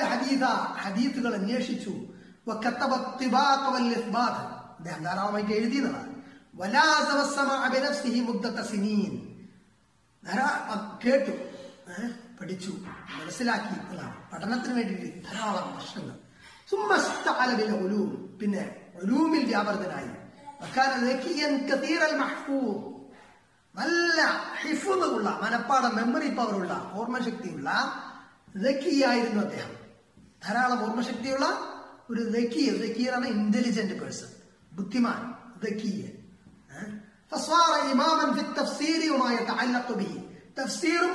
ഹദീദ ഹദീത്തുകൾ അന്വേഷിച്ചു. അദ്ദേഹം ധാരാളമായിട്ട് എഴുതിയതാണ്. കേട്ടു. പഠിച്ചു. മനസ്സിലാക്കി എന്നാണ് പഠനത്തിന് വേണ്ടി ധാരാളം വർഷങ്ങൾ. പിന്നെ ഒലൂമിൽ വ്യാപൃതനായി. നല്ല ഹിഫുള്ള മനപ്പാട മെമ്മറി പവർ ഉള്ള ഓർമ്മശക്തിയുള്ള ലക്കിയായിരുന്നു അദ്ദേഹം. ധാരാളം ഓർമ്മശക്തിയുള്ള ഒരു ലക്കിയ ലക്കിയാണ് ഇന്റലിജന്റ് പേഴ്സൺ ബുദ്ധിമാൻ ലക്കിയ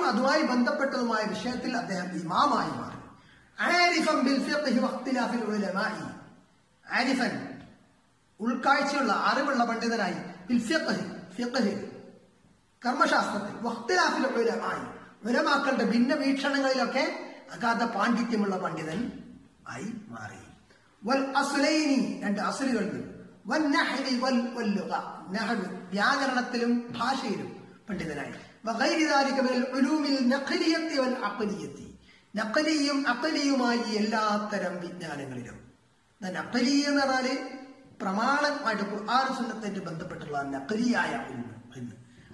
അതുമായി ബന്ധപ്പെട്ടതുമായ വിഷയത്തിൽ അദ്ദേഹം ഇമാമായി മാറി. ഉൾക്കാഴ്ചയുള്ള അറിവുള്ള പണ്ഡിതനായി. കർമ്മശാസ്ത്രത്തിൽ വക്തലാഫിലെ ഉലമായി ഉലമാക്കളുടെ ഭിന്ന വീക്ഷണങ്ങളിലൊക്കെ അഗാധ പാണ്ഡിത്യമുള്ള പണ്ഡിതൻ ആയി മാറി. വൽ അസുലൈനി രണ്ട് അസുലുകളിലും വൻ നഹരി വൽ വല്ലുക നഹരു വ്യാകരണത്തിലും ഭാഷയിലും പണ്ഡിതനായി. നക്കലിയും അക്കലിയുമായി എല്ലാത്തരം വിജ്ഞാനങ്ങളിലും. നക്കലി എന്ന് പറഞ്ഞാൽ പ്രമാണമായിട്ട് ഖുർആൻ സുന്നത്തിന്റെ ബന്ധപ്പെട്ടുള്ള നക്കലിയായ ഒന്ന്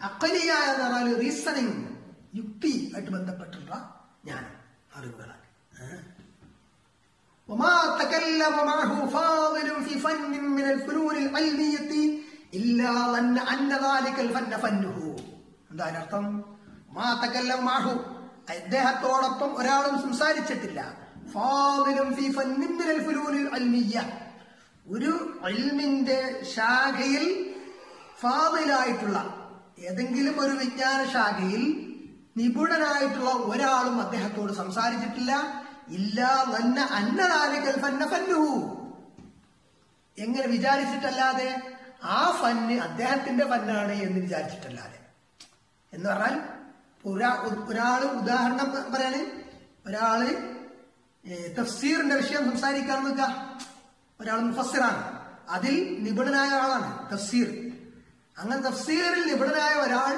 എന്ന് അക്കലിയായ എന്ന് പറഞ്ഞാല് റീസണിങ് യുക്തി ആയിട്ട് ബന്ധപ്പെട്ടുള്ള ജ്ഞാനം അറിവുകളാണ് ഏഹ് وما تكلم معه فاضل في فن من الفنون العلمية إلا ظن أن ذلك الفن فنه എന്താ അതിനർത്ഥം മാ തകല്ലം മാഹു അദ്ദേഹത്തോടൊപ്പം ഒരാളും സംസാരിച്ചിട്ടില്ല ഫാദിലും ഫി ഫന്നിൻ മിനൽ ഫുനൂനിൽ അൽമിയ്യ ഒരു അൽമിന്റെ ശാഖയിൽ ഫാദിലായിട്ടുള്ള ഏതെങ്കിലും ഒരു വിജ്ഞാന ശാഖയിൽ നിപുണനായിട്ടുള്ള ഒരാളും അദ്ദേഹത്തോട് സംസാരിച്ചിട്ടില്ല. ഇല്ല വന്ന അന്നദാലിക്കൽ ഫന്ന ഫന്നുഹു. എങ്ങനെ വിചാരിച്ചിട്ടല്ലാതെ ആ ഫന്ന് അദ്ദേഹത്തിന്റെ ഫന്നാണ് എന്ന് വിചാരിച്ചിട്ടല്ലാതെ. എന്ന് പറഞ്ഞാൽ ഒരാ ഒരാൾ ഉദാഹരണം പറയാണ്. ഒരാൾ തഫ്സീറിന്റെ വിഷയം സംസാരിക്കാൻ നിൽക്കുക. ഒരാൾ മുഫസ്സിറാണ്. അതിൽ നിപുണനായ ആളാണ് തഫ്സീർ. അങ്ങനെ തഫ്സീറിൽ നിപുണനായ ഒരാൾ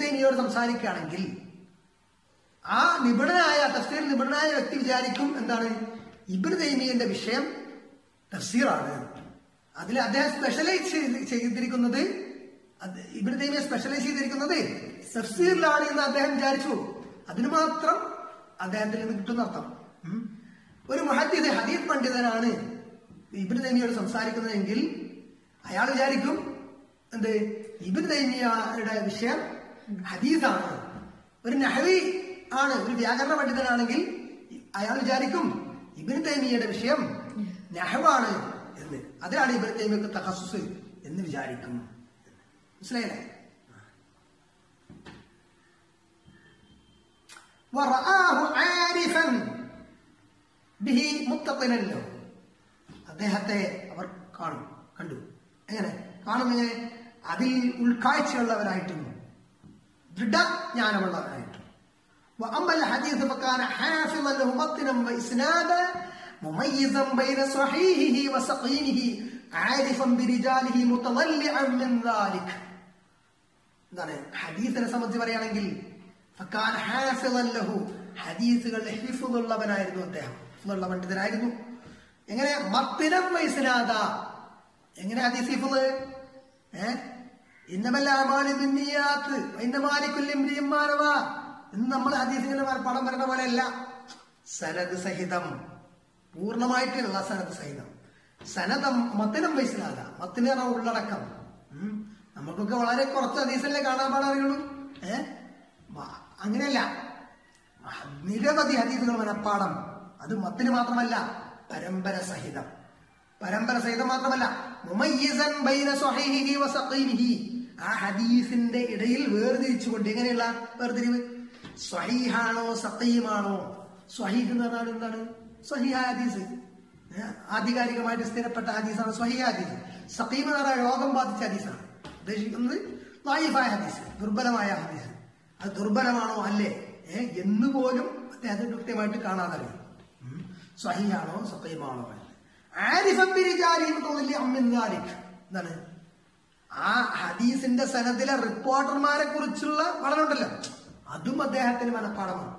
തൈമിയോട് സംസാരിക്കുകയാണെങ്കിൽ ആ നിപുണനായ തഫ്സീറിൽ നിപുണനായ വ്യക്തി വിചാരിക്കും എന്താണ്? ഇബിന് തൈമിയന്റെ വിഷയം തഫ്സീറാണ്. അതിൽ അദ്ദേഹം സ്പെഷ്യലൈസ് ചെയ്തിരിക്കുന്നത് ഇബിന് തൈമിയെ സ്പെഷ്യലൈസ് ചെയ്തിരിക്കുന്നത് തഫ്സീറിലാണ് എന്ന് അദ്ദേഹം വിചാരിച്ചു. അതിന് മാത്രം അദ്ദേഹത്തിൽ നിന്ന് കിട്ടുന്ന അർത്ഥം. ഒരു മുഹദ്ദീദ് ഹദീസ് പണ്ഡിതനാണ് ഇബിന് തൈമിയോട് സംസാരിക്കുന്നതെങ്കിൽ അയാൾ വിചാരിക്കും എന്ത്? ഇബിൻ തൈമിയയുടെ വിഷയം ഹദീസാണ്. ഒരു നഹവി ആണ് ഒരു വ്യാകരണ പണ്ഡിതനാണെങ്കിൽ അയാൾ വിചാരിക്കും ഇബിൻ തൈമിയയുടെ വിഷയം നഹവാണ് എന്ന്. അതിലാണ് ഇബിൻ തൈമിയക്ക് തഹസുസ് എന്ന് വിചാരിക്കും. മനസ്സിലായില്ലേ? അദ്ദേഹത്തെ അവർ കാണും. കണ്ടു. എങ്ങനെ? കാണും എങ്ങനെ? അതിൽ ഉൾക്കാഴ്ചയുള്ളവരായിട്ടും ദൃഢജ്ഞാനമുള്ളവരായിട്ടും وأما الحديث فكان حافظا له متنا وإسنادا مميزا بين صحيحه وسقيمه عارفا برجاله متضلعا من ذلك എന്താണ് ഹദീസിനെ സംബന്ധിച്ച് പറയുകയാണെങ്കിൽ ഫക്കാൻ ഹാഫിളൻ ലഹു ഹദീസുകൾ ഹിഫുള്ളവനായിരുന്നു അദ്ദേഹം ഹിഫുള്ള പണ്ഡിതനായിരുന്നു എങ്ങനെ മത്തിനം വയസ്സിനാദ എങ്ങനെ ഹദീസ് ഹിഫുള് ഏ? ഇന്നമല്ലാമാലി ദുന്നിയാത്ത് ഇന്നമാലിക്കുല്ലിംമാനവ ഇന്ന് നമ്മൾ ഹദീസിങ്ങനെ പടം വരുന്ന പോലെയല്ല. സനദ് സഹിതം. പൂർണമായിട്ടുള്ള സനദ് സഹിതം. സനദം മത്തിനും വയസ്സിനാദ മത്തിന് ഉള്ളടക്കം. നമുക്കൊക്കെ വളരെ കുറച്ച് ഹദീസല്ലേ കാണാൻ പാടാറുള്ളൂ. ഏഹ് അങ്ങനെയല്ല. നിരവധി ഹദീസുകൾ മനപ്പാടം അത് മത്തിന് മാത്രമല്ല പരമ്പര സഹിതം. പരമ്പര സഹിതം മാത്രമല്ല ആ ഹദീസിന്റെ ഇടയിൽ വേർതിരിച്ചുകൊണ്ട് എങ്ങനെയുള്ള വേർതിരിവ്? സ്വഹീഹാണോ സഖീമാണോ? സ്വഹീഹ് എന്ന് പറഞ്ഞാൽ എന്താണ്? സ്വഹീഹ ഹദീസ്. ഏ? ആധികാരികമായിട്ട് സ്ഥിരപ്പെട്ട ഹദീസാണ് സ്വഹീഹ ഹദീസ്. എന്ന് പറഞ്ഞാൽ രോഗം ബാധിച്ച ഹദീസാണ്. ഉദ്ദേശിക്കുന്നത് വായിഫായ ഹദീസ് ദുർബലമായ ഹദീസ്. അത് ദുർബലമാണോ അല്ലേ? എന്ന് പോലും അദ്ദേഹത്തിന് കൃത്യമായിട്ട് കാണാതെ സ്വഹീഹാണോ സത്യമാണോ എന്താണ് ആ ഹദീസിന്റെ സനത്തിലെ റിപ്പോർട്ടർമാരെ കുറിച്ചുള്ള പഠനമുണ്ടല്ലോ. അതും അദ്ദേഹത്തിന് മനഃപ്പാടമാണ്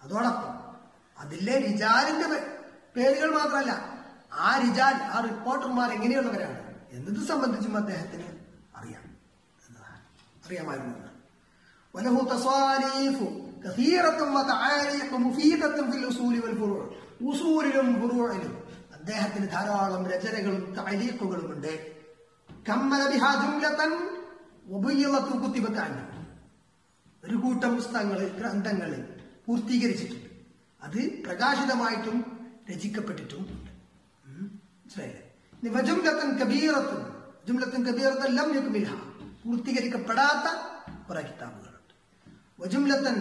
അതോടൊപ്പം അതിലെ റിജാലിന്റെ പേരുകൾ മാത്രമല്ല ആ റിജാൽ ആ റിപ്പോർട്ടർമാർ എങ്ങനെയുള്ളവരാണ് എന്നത് സംബന്ധിച്ചും അദ്ദേഹത്തിന് അറിയാം അറിയാമായിരുന്നു വലഹു ഫിൽ ഉസൂലി വൽ ഉസൂലിലും ഫുറൂഇലും അദ്ദേഹത്തിന് ധാരാളം രചനകളും കുത്തിബത്താണ്ട് ഒരു കൂട്ടം പുസ്തകങ്ങൾ ഗ്രന്ഥങ്ങൾ പൂർത്തീകരിച്ചിട്ടുണ്ട്. അത് പ്രകാശിതമായിട്ടും രചിക്കപ്പെട്ടിട്ടും ലം പൂർത്തീകരിക്കപ്പെടാത്ത കുറെ കിതാബുകളുണ്ട്. വജുംലത്തൻ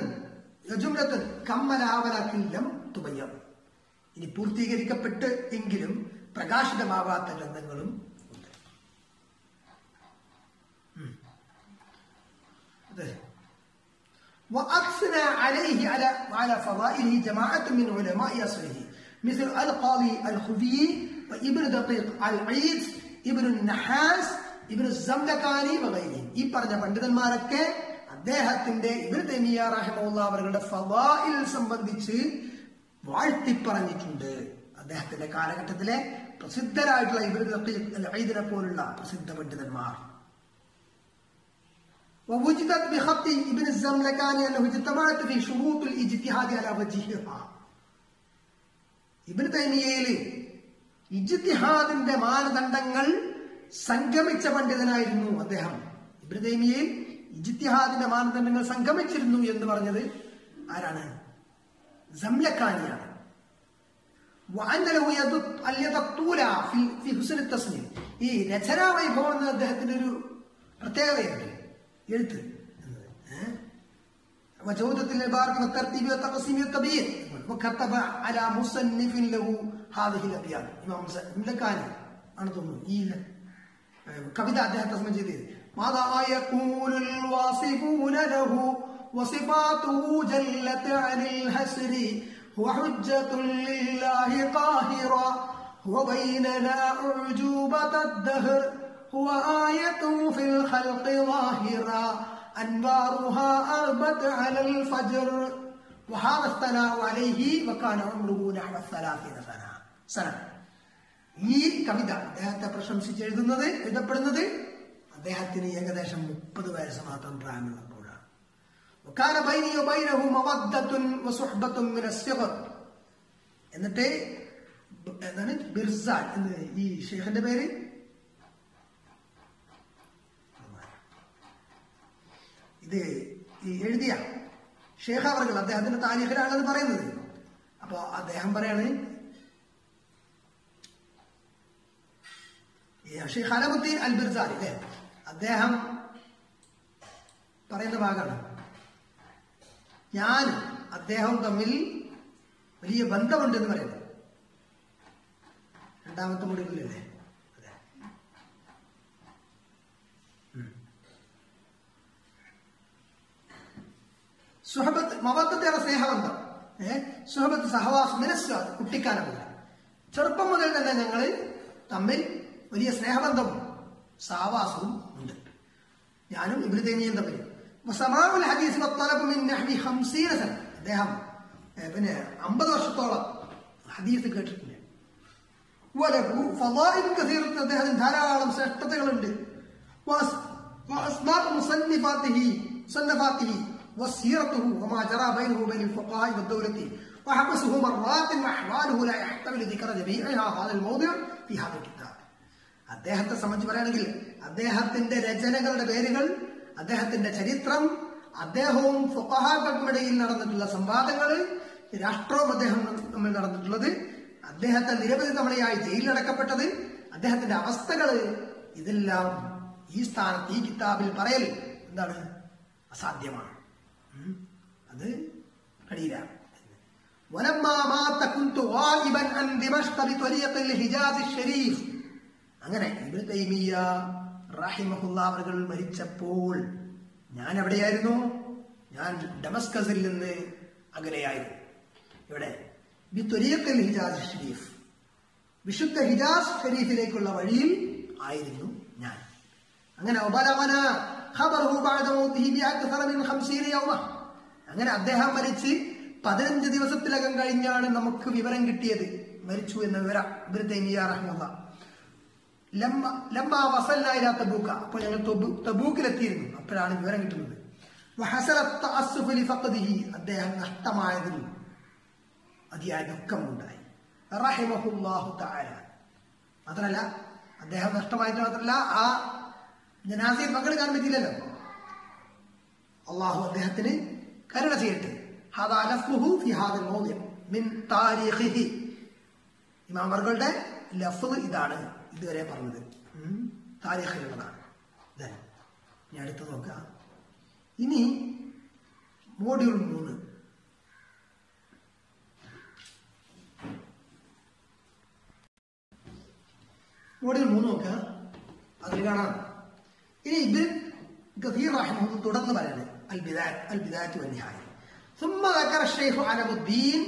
വജുംലത്തൻ കമ്മലാവലാക്കിൽ ലം തുബയ്യം ഇനി പൂർത്തീകരിക്കപ്പെട്ട് എങ്കിലും പ്രകാശിതമാവാത്ത ഗ്രന്ഥങ്ങളും ഉണ്ട് ഉം. അതെ وأثنى عليه على وعلى فضائله جماعة من علماء أصله مثل القاضي الخفي وابن دقيق العيد ابن النحاس ابن الزملكاني وغيرهم ഈ പറഞ്ഞ പണ്ഡിതന്മാരൊക്കെ അദ്ദേഹത്തിന്റെ ഇബിൻ തൈമിയ റഹമുള്ള അവരുടെ ഫവായിൽ സംബന്ധിച്ച് വാഴ്ത്തി പറഞ്ഞിട്ടുണ്ട് അദ്ദേഹത്തിന്റെ കാലഘട്ടത്തിലെ പ്രസിദ്ധരായിട്ടുള്ള ഇബിൻ ദഖീഖ് അൽ ഐദിനെ പോലുള്ള പ്രസിദ്ധ പണ്ഡിതന്മാർ ووجدت بخط ابن الزملكاني انه اجتمعت في شروط الاجتهاد على وجهها ഇബിൻ തൈമിയയിൽ ഇജ്തിഹാദിന്റെ മാനദണ്ഡങ്ങൾ സംഗമിച്ച പണ്ഡിതനായിരുന്നു അദ്ദേഹം ഇബിൻ തൈമിയയിൽ ഇജ്തിഹാദിന്റെ മാനദണ്ഡങ്ങൾ സംഗമിച്ചിരുന്നു എന്ന് പറഞ്ഞത് ആരാണ് സംലക്കാനിയാണ് وأن له يد اليد الطولى في في حسن التصنيف ഈ രചനാ വൈഭവം എന്ന അദ്ദേഹത്തിന്റെ ഒരു പ്രത്യേകതയുണ്ട് എഴുത്ത് എന്നത് ഏഹ്? وجودة العبارة والترتيب والتقسيم والتبيين وكتب على مصنف له هذه الأبيات إمام ملكاني أنا ضمن إيه കവിത അദ്ദേഹത്തെ സംബന്ധിച്ച് മാതാ يقول الواصفون له وصفاته جلت عن الحسر هو حجة لله قاهرا هو بيننا أعجوبة الدهر هو آية في الخلق ظاهرا أنوارها أربت على الفجر وهذا الثناء عليه وكان عمره نحو الثلاثين سنة سنة ഈ കവിത അദ്ദേഹത്തെ പ്രശംസിച്ച് എഴുതുന്നത് എഴുതപ്പെടുന്നത് അദ്ദേഹത്തിന് ഏകദേശം മുപ്പത് വയസ്സ് മാത്രം പ്രായമുള്ളപ്പോഴാണ് وكان بيني وبينه مودة وصحبة من الصغر എന്നിട്ട് എന്താണ് ബിർസാൻ എന്ന് ഈ ഷെയ്ഖിന്റെ പേര് ഇത് ഈ എഴുതിയ ഷേഖ് അവർകൾ അദ്ദേഹത്തിന്റെ താരീഖിലാണത് പറയുന്നത് അപ്പൊ അദ്ദേഹം പറയാണ് ഈ ഷെയ്ഖ് അലമുദ്ദീൻ അൽ ബിർസാരി അല്ലേ അദ്ദേഹം പറയുന്ന ഭാഗമാണ് ഞാൻ അദ്ദേഹവും തമ്മിൽ വലിയ ബന്ധമുണ്ട് എന്ന് പറയുന്നത് രണ്ടാമത്തെ മുടിവിലല്ലേ അതെ. സുഹബത്ത് മവത്തത്തേറെ സ്നേഹബന്ധം. ഏഹ് സുഹബത്ത് സഹവാസ് മിനസ് കുട്ടിക്കാലം മുതൽ. ചെറുപ്പം മുതൽ തന്നെ ഞങ്ങൾ തമ്മിൽ വലിയ സ്നേഹബന്ധവും സഹവാസവും ഉണ്ട്. ഞാനും ഇബ്രിതേനിയും തമ്മിലും സമാവുൽ ഹദീസ് വത്തലബ് മിൻ നഹ്വി 50 സന അദ്ദേഹം ഏഹ്, പിന്നെ 50 വർഷത്തോളം ഹദീസ് കേട്ടിട്ടുണ്ട് വലഹു ഫളായിൽ കസീറത്ത് അദ്ദേഹത്തിന് ധാരാളം ശ്രേഷ്ഠതകളുണ്ട് വഅസ്- വഅസ്മാഉ മുസന്നിഫാത്തിഹി മുസന്നഫാത്തിഹി وسيرته وما جرى بينه وبين الفقهاء والدولة وحبسه مرات وأحواله لا يحتمل ذكر جميعها هذا الموضع في هذا الكتاب അദ്ദേഹത്തെ സംബന്ധിച്ച് പറയുകയാണെങ്കിൽ അദ്ദേഹത്തിന്റെ രചനകളുടെ പേരുകൾ അദ്ദേഹത്തിന്റെ ചരിത്രം അദ്ദേഹവും ഫുഹാക്കൾക്കുമിടയിൽ നടന്നിട്ടുള്ള സംവാദങ്ങൾ രാഷ്ട്രവും അദ്ദേഹം നമ്മൾ നടന്നിട്ടുള്ളത് അദ്ദേഹത്തെ നിരവധി തവണയായി ജയിലിലടക്കപ്പെട്ടത് അദ്ദേഹത്തിന്റെ അവസ്ഥകൾ ഇതെല്ലാം ഈ സ്ഥാനത്ത് ഈ കിതാബിൽ പറയൽ എന്താണ്? അസാധ്യമാണ്. അത് കഴിയില്ല അങ്ങനെ ഇബ്നു റഹിമഹുല്ല അവർ മരിച്ചപ്പോൾ ഞാൻ എവിടെയായിരുന്നു? ഞാൻ ഡമസ്കസിൽ നിന്ന് അകലെയായിരുന്നു. ഇവിടെ ഹിജാസ് ഷരീഫ് വിശുദ്ധ ഹിജാസ് ഷരീഫിലേക്കുള്ള വഴിയിൽ ആയിരുന്നു ഞാൻ. അങ്ങനെ ഒബലമന ഖബറഹു ബഅദ മൗതിഹി ബിഅക്സറ 50 യൗമ. അങ്ങനെ അദ്ദേഹം മരിച്ച് പതിനഞ്ച് ദിവസത്തിലകം കഴിഞ്ഞാണ് നമുക്ക് വിവരം കിട്ടിയത്. മരിച്ചു എന്ന വിവരം ഇബ്നു തൈമിയ റഹ്മത്തുള്ളാഹ് തബൂക്ക. അപ്പോൾ ഞങ്ങൾ തബൂ- തബൂക്കിലെത്തിയിരുന്നു. അപ്പോഴാണ് വിവരം കിട്ടുന്നത്. അദ്ദേഹം നഷ്ടമായതിൽ അതിയായ റഹിമഹുല്ലാഹു തആല. മാത്രമല്ല അദ്ദേഹം നഷ്ടമായത് മാത്രമല്ല ആ ജനാസയിൽ പങ്കെടുക്കാൻ പറ്റിയില്ലല്ലോ. അള്ളാഹു അദ്ദേഹത്തിന് കരുണ ചെയ്യട്ടെ. ഹദാ ലഫ് ഇതാണ്. ഇതുവരെ പറഞ്ഞത് ഉം. താരീഖിലുള്ളതാണ് ഇതേ. ഇനി അടുത്ത് നോക്കാം ഇനി മോഡ്യൂൾ മൂന്ന് മോഡ്യൂൾ മൂന്ന് നോക്കുക അതിൽ കാണാം ഇനി ഇത് ഗഫീർ റഹിമഹു തുടർന്ന് പറയുന്നത് അൽ ബിദാ- അൽ ബിദായത്ത് വന്നിഹായ ثم ذكر الشيخ علم الدين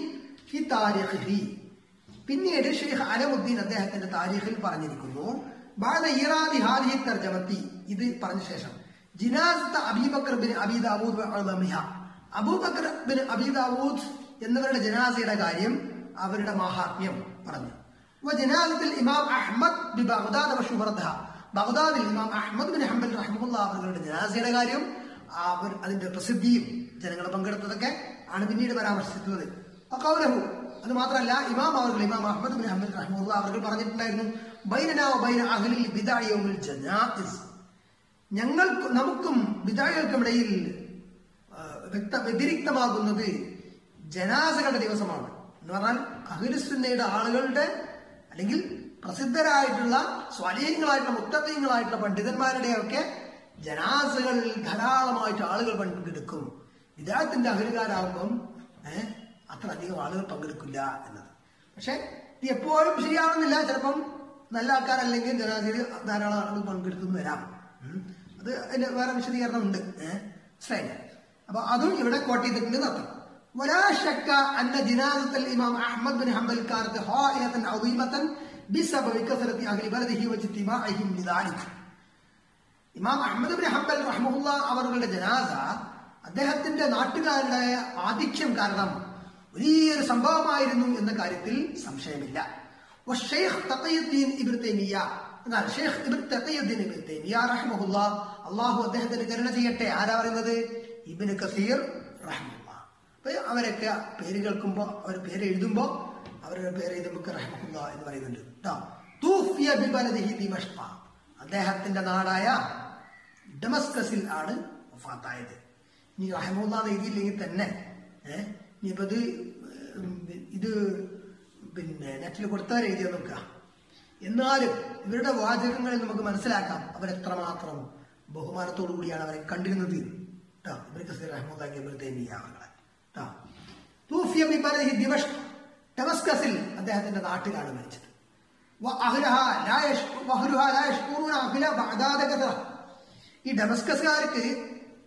في تاريخه പിന്നീട് ഷെയ്ഖ് അലമുദ്ദീൻ അദ്ദേഹത്തിന്റെ താരീഖിൽ പറഞ്ഞിരിക്കുന്നു തർജമത്തി ഇത് പറഞ്ഞ ശേഷം ജിനാസത്ത് Abu Bakr bin Abi Dawud Abu Bakr bin Abi Dawud എന്നിവരുടെ ജനാസയുടെ കാര്യം അവരുടെ മഹാത്മ്യം പറഞ്ഞു. ജനാസത്തിൽ ഇമാം അഹ്മദ് ബി ബഗ്ദാദ് ബഗ്ദാദിൽ ഇമാം അഹ്മദ് ബിൻ ഹംബൽ റഹ്മുല്ല അവരുടെ ജനാസയുടെ കാര്യം അവർ അതിന്റെ പ്രസിദ്ധിയും ജനങ്ങളെ പങ്കെടുത്തതൊക്കെ ആണ് പിന്നീട് പരാമർശിച്ചിട്ടുള്ളത്. അത് മാത്രമല്ല ഇമാം അവർ ഇമാം അഹമ്മദ് ബിൻ അഹമ്മദ് റഹ്മുല്ല അവർ പറഞ്ഞിട്ടുണ്ടായിരുന്നു ബൈനനാ ബൈന അഹ്ലിൽ ജനാഇസ് ഞങ്ങൾക്ക് നമുക്കും ബിദായകൾക്കുമിടയിൽ വ്യക്ത വ്യതിരിക്തമാകുന്നത് ജനാസകളുടെ ദിവസമാണ്. എന്ന് പറഞ്ഞാൽ അഖിലുസുന്നയുടെ ആളുകളുടെ അല്ലെങ്കിൽ പ്രസിദ്ധരായിട്ടുള്ള സ്വാലീയങ്ങളായിട്ടുള്ള മുത്തീയങ്ങളായിട്ടുള്ള പണ്ഡിതന്മാരുടെയൊക്കെ ജനാസകളിൽ ധാരാളമായിട്ട് ആളുകൾ പങ്കെടുക്കും. വിദായത്തിന്റെ അഖിലുകാരാകുമ്പം ഏഹ് അത്ര അധികം ആളുകൾ പങ്കെടുക്കില്ല എന്നത് പക്ഷെ ഇത് എപ്പോഴും ശരിയാവുന്നില്ല ചിലപ്പം നല്ല ആൾക്കാരല്ലെങ്കിൽ ജനാസയിൽ ധാരാളം ആളുകൾ പങ്കെടുത്തു വരാം ഉം. അത് അതിന്റെ വേറെ വിശദീകരണം ഉണ്ട് ഏഹ് മനസ്സിലായില്ലേ അപ്പൊ അതും ഇവിടെ കോട്ട് ചെയ്തിട്ടുണ്ട് നടത്തണം ولا شك أن جنازة الإمام أحمد بن حنبل كانت هائلة عظيمة بسبب كثرة أهل بلده واجتماعهم لذلك ഇമാം അഹമ്മദ് ബിൻ ഹംബൽ റഹ്മുല്ല അവരുടെ ജനാസ അദ്ദേഹത്തിന്റെ നാട്ടുകാരുടെ ആധിക്യം കാരണം വലിയൊരു സംഭവമായിരുന്നു എന്ന കാര്യത്തിൽ സംശയമില്ല. എന്നാൽ ഷെയ്ഖ് ഇബ്നു തഖിയുദ്ദീൻ ഇബ്നു തൈമിയ റഹ്മഹുല്ല അള്ളാഹു അദ്ദേഹത്തിന് കരുണ ചെയ്യട്ടെ. ആരാ പറയുന്നത്? ഇബ്നു കസീർ റഹ്മുല്ല അപ്പൊ അവരൊക്കെ പേര് കേൾക്കുമ്പോ അവർ പേര് എഴുതുമ്പോ അവരുടെ പേര് എഴുതുമ്പോൾ റഹ്മുല്ല എന്ന് പറയുന്നുണ്ട്. ട്ടോ. തൂഫിയ ബിബലദിഹി ദിമഷ്ക. അദ്ദേഹത്തിന്റെ നാടായ ഡമസ്കസിൽ ആണ് വഫാത്തായത്. ഇനി റഹ്മുല്ല എഴുതിയില്ലെങ്കിൽ തന്നെ ഏഹ് ഇനിയിപ്പോൾ ഇത് ഇത് പിന്നെ നെറ്റിൽ കൊടുത്തവർ എഴുതിയാൽ നോക്കുക എന്നാലും ഇവരുടെ വാചകങ്ങളിൽ നമുക്ക് മനസ്സിലാക്കാം. അവരെത്രമാത്രം ബഹുമാനത്തോടു കൂടിയാണ് അവരെ കണ്ടിരുന്നത്. കേട്ടോ ഇവർക്ക് സീർ അഹമ്മദ് അങ്കിബുദ്ദീനിയാവങ്ങളെ അദ്ദേഹത്തിന്റെ നാട്ടിലാണ് മരിച്ചത്. ഈ ഡമസ്കസുകാർക്ക്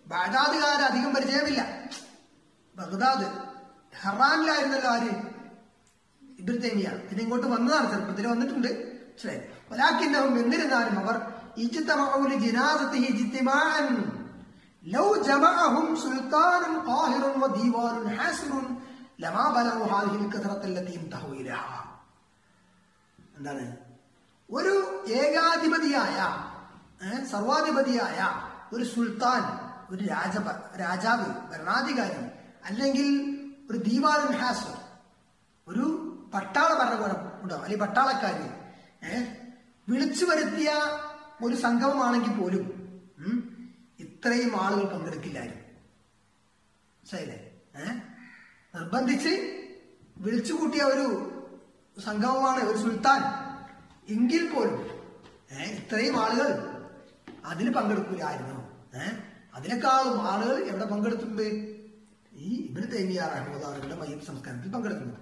ബാഗാദുകാരെ അധികം പരിചയമില്ല. ബഗ്ദാദ് ഹറാനിലായിരുന്നല്ലോ ആര് ഇബ്രിത്തേമിയ തൈമിയ പിന്നെ ഇങ്ങോട്ട് വന്നതാണ്. ചെറുപ്പത്തിൽ വന്നിട്ടുണ്ട്. ശരി വലാക്കിന്നഹും എന്നിരുന്നാലും അവർ ലൗ ജമഅഹും ഖാഹിറുൻ ഹാസിറുൻ എന്താണ്? ഒരു ഏകാധിപതിയായ സർവാധിപതിയായ ഒരു സുൽത്താൻ ഒരു രാജ രാജാവ് ഭരണാധികാരി അല്ലെങ്കിൽ ഒരു ദീവാനുൻ ഹാസർ ഒരു പട്ടാള ഭരണകൂടം ഉണ്ടോ? അല്ലെങ്കിൽ പട്ടാളക്കാര്? വിളിച്ചു വരുത്തിയ ഒരു സംഗമമാണെങ്കിൽ പോലും ഇത്രയും ആളുകൾ പങ്കെടുക്കില്ലായിരുന്നു. മനസ്സിലായില്ലേ? ഏഹ് നിർബന്ധിച്ച് വിളിച്ചു കൂട്ടിയ ഒരു സംഗമമാണ് ഒരു സുൽത്താൻ. എങ്കിൽ പോലും ഏഹ് ഇത്രയും ആളുകൾ അതിൽ പങ്കെടുക്കില്ലായിരുന്നു. ഏഹ് അതിനേക്കാളും ആളുകൾ എവിടെ പങ്കെടുത്തിട്ടുണ്ട് ഈ ഇബിന് തൈമിയ റഹ്മുദാറുകളുടെ മയ്യത്ത് സംസ്കാരത്തിൽ പങ്കെടുക്കുന്നത്.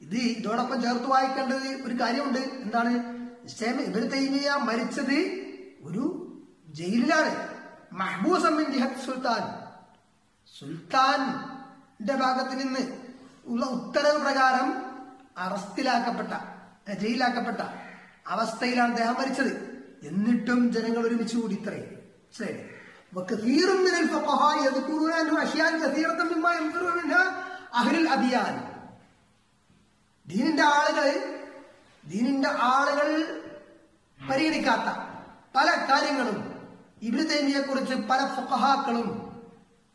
ഇത് ഇതോടൊപ്പം ചേർത്ത് വായിക്കേണ്ടത് ഒരു കാര്യമുണ്ട്. എന്താണ്? ഇബിന് തൈമിയ മരിച്ചത് ഒരു ജയിലിലാണ്. മഹബൂസം സുൽത്താൻ. സുൽത്താന്റെ ഭാഗത്ത് നിന്ന് ഉള്ള ഉത്തരവ് പ്രകാരം അറസ്റ്റിലാക്കപ്പെട്ട ജയിലാക്കപ്പെട്ട അവസ്ഥയിലാണ് അദ്ദേഹം മരിച്ചത്. എന്നിട്ടും ജനങ്ങൾ ഒരുമിച്ച് കൂടി ഇത്രയും. ദീനിന്റെ ആളുകൾ ദീനിന്റെ ആളുകൾ പരിഗണിക്കാത്ത പല കാര്യങ്ങളും ഇബ്രിതേമിയെ കുറിച്ച് പല ഫുഖഹാക്കളും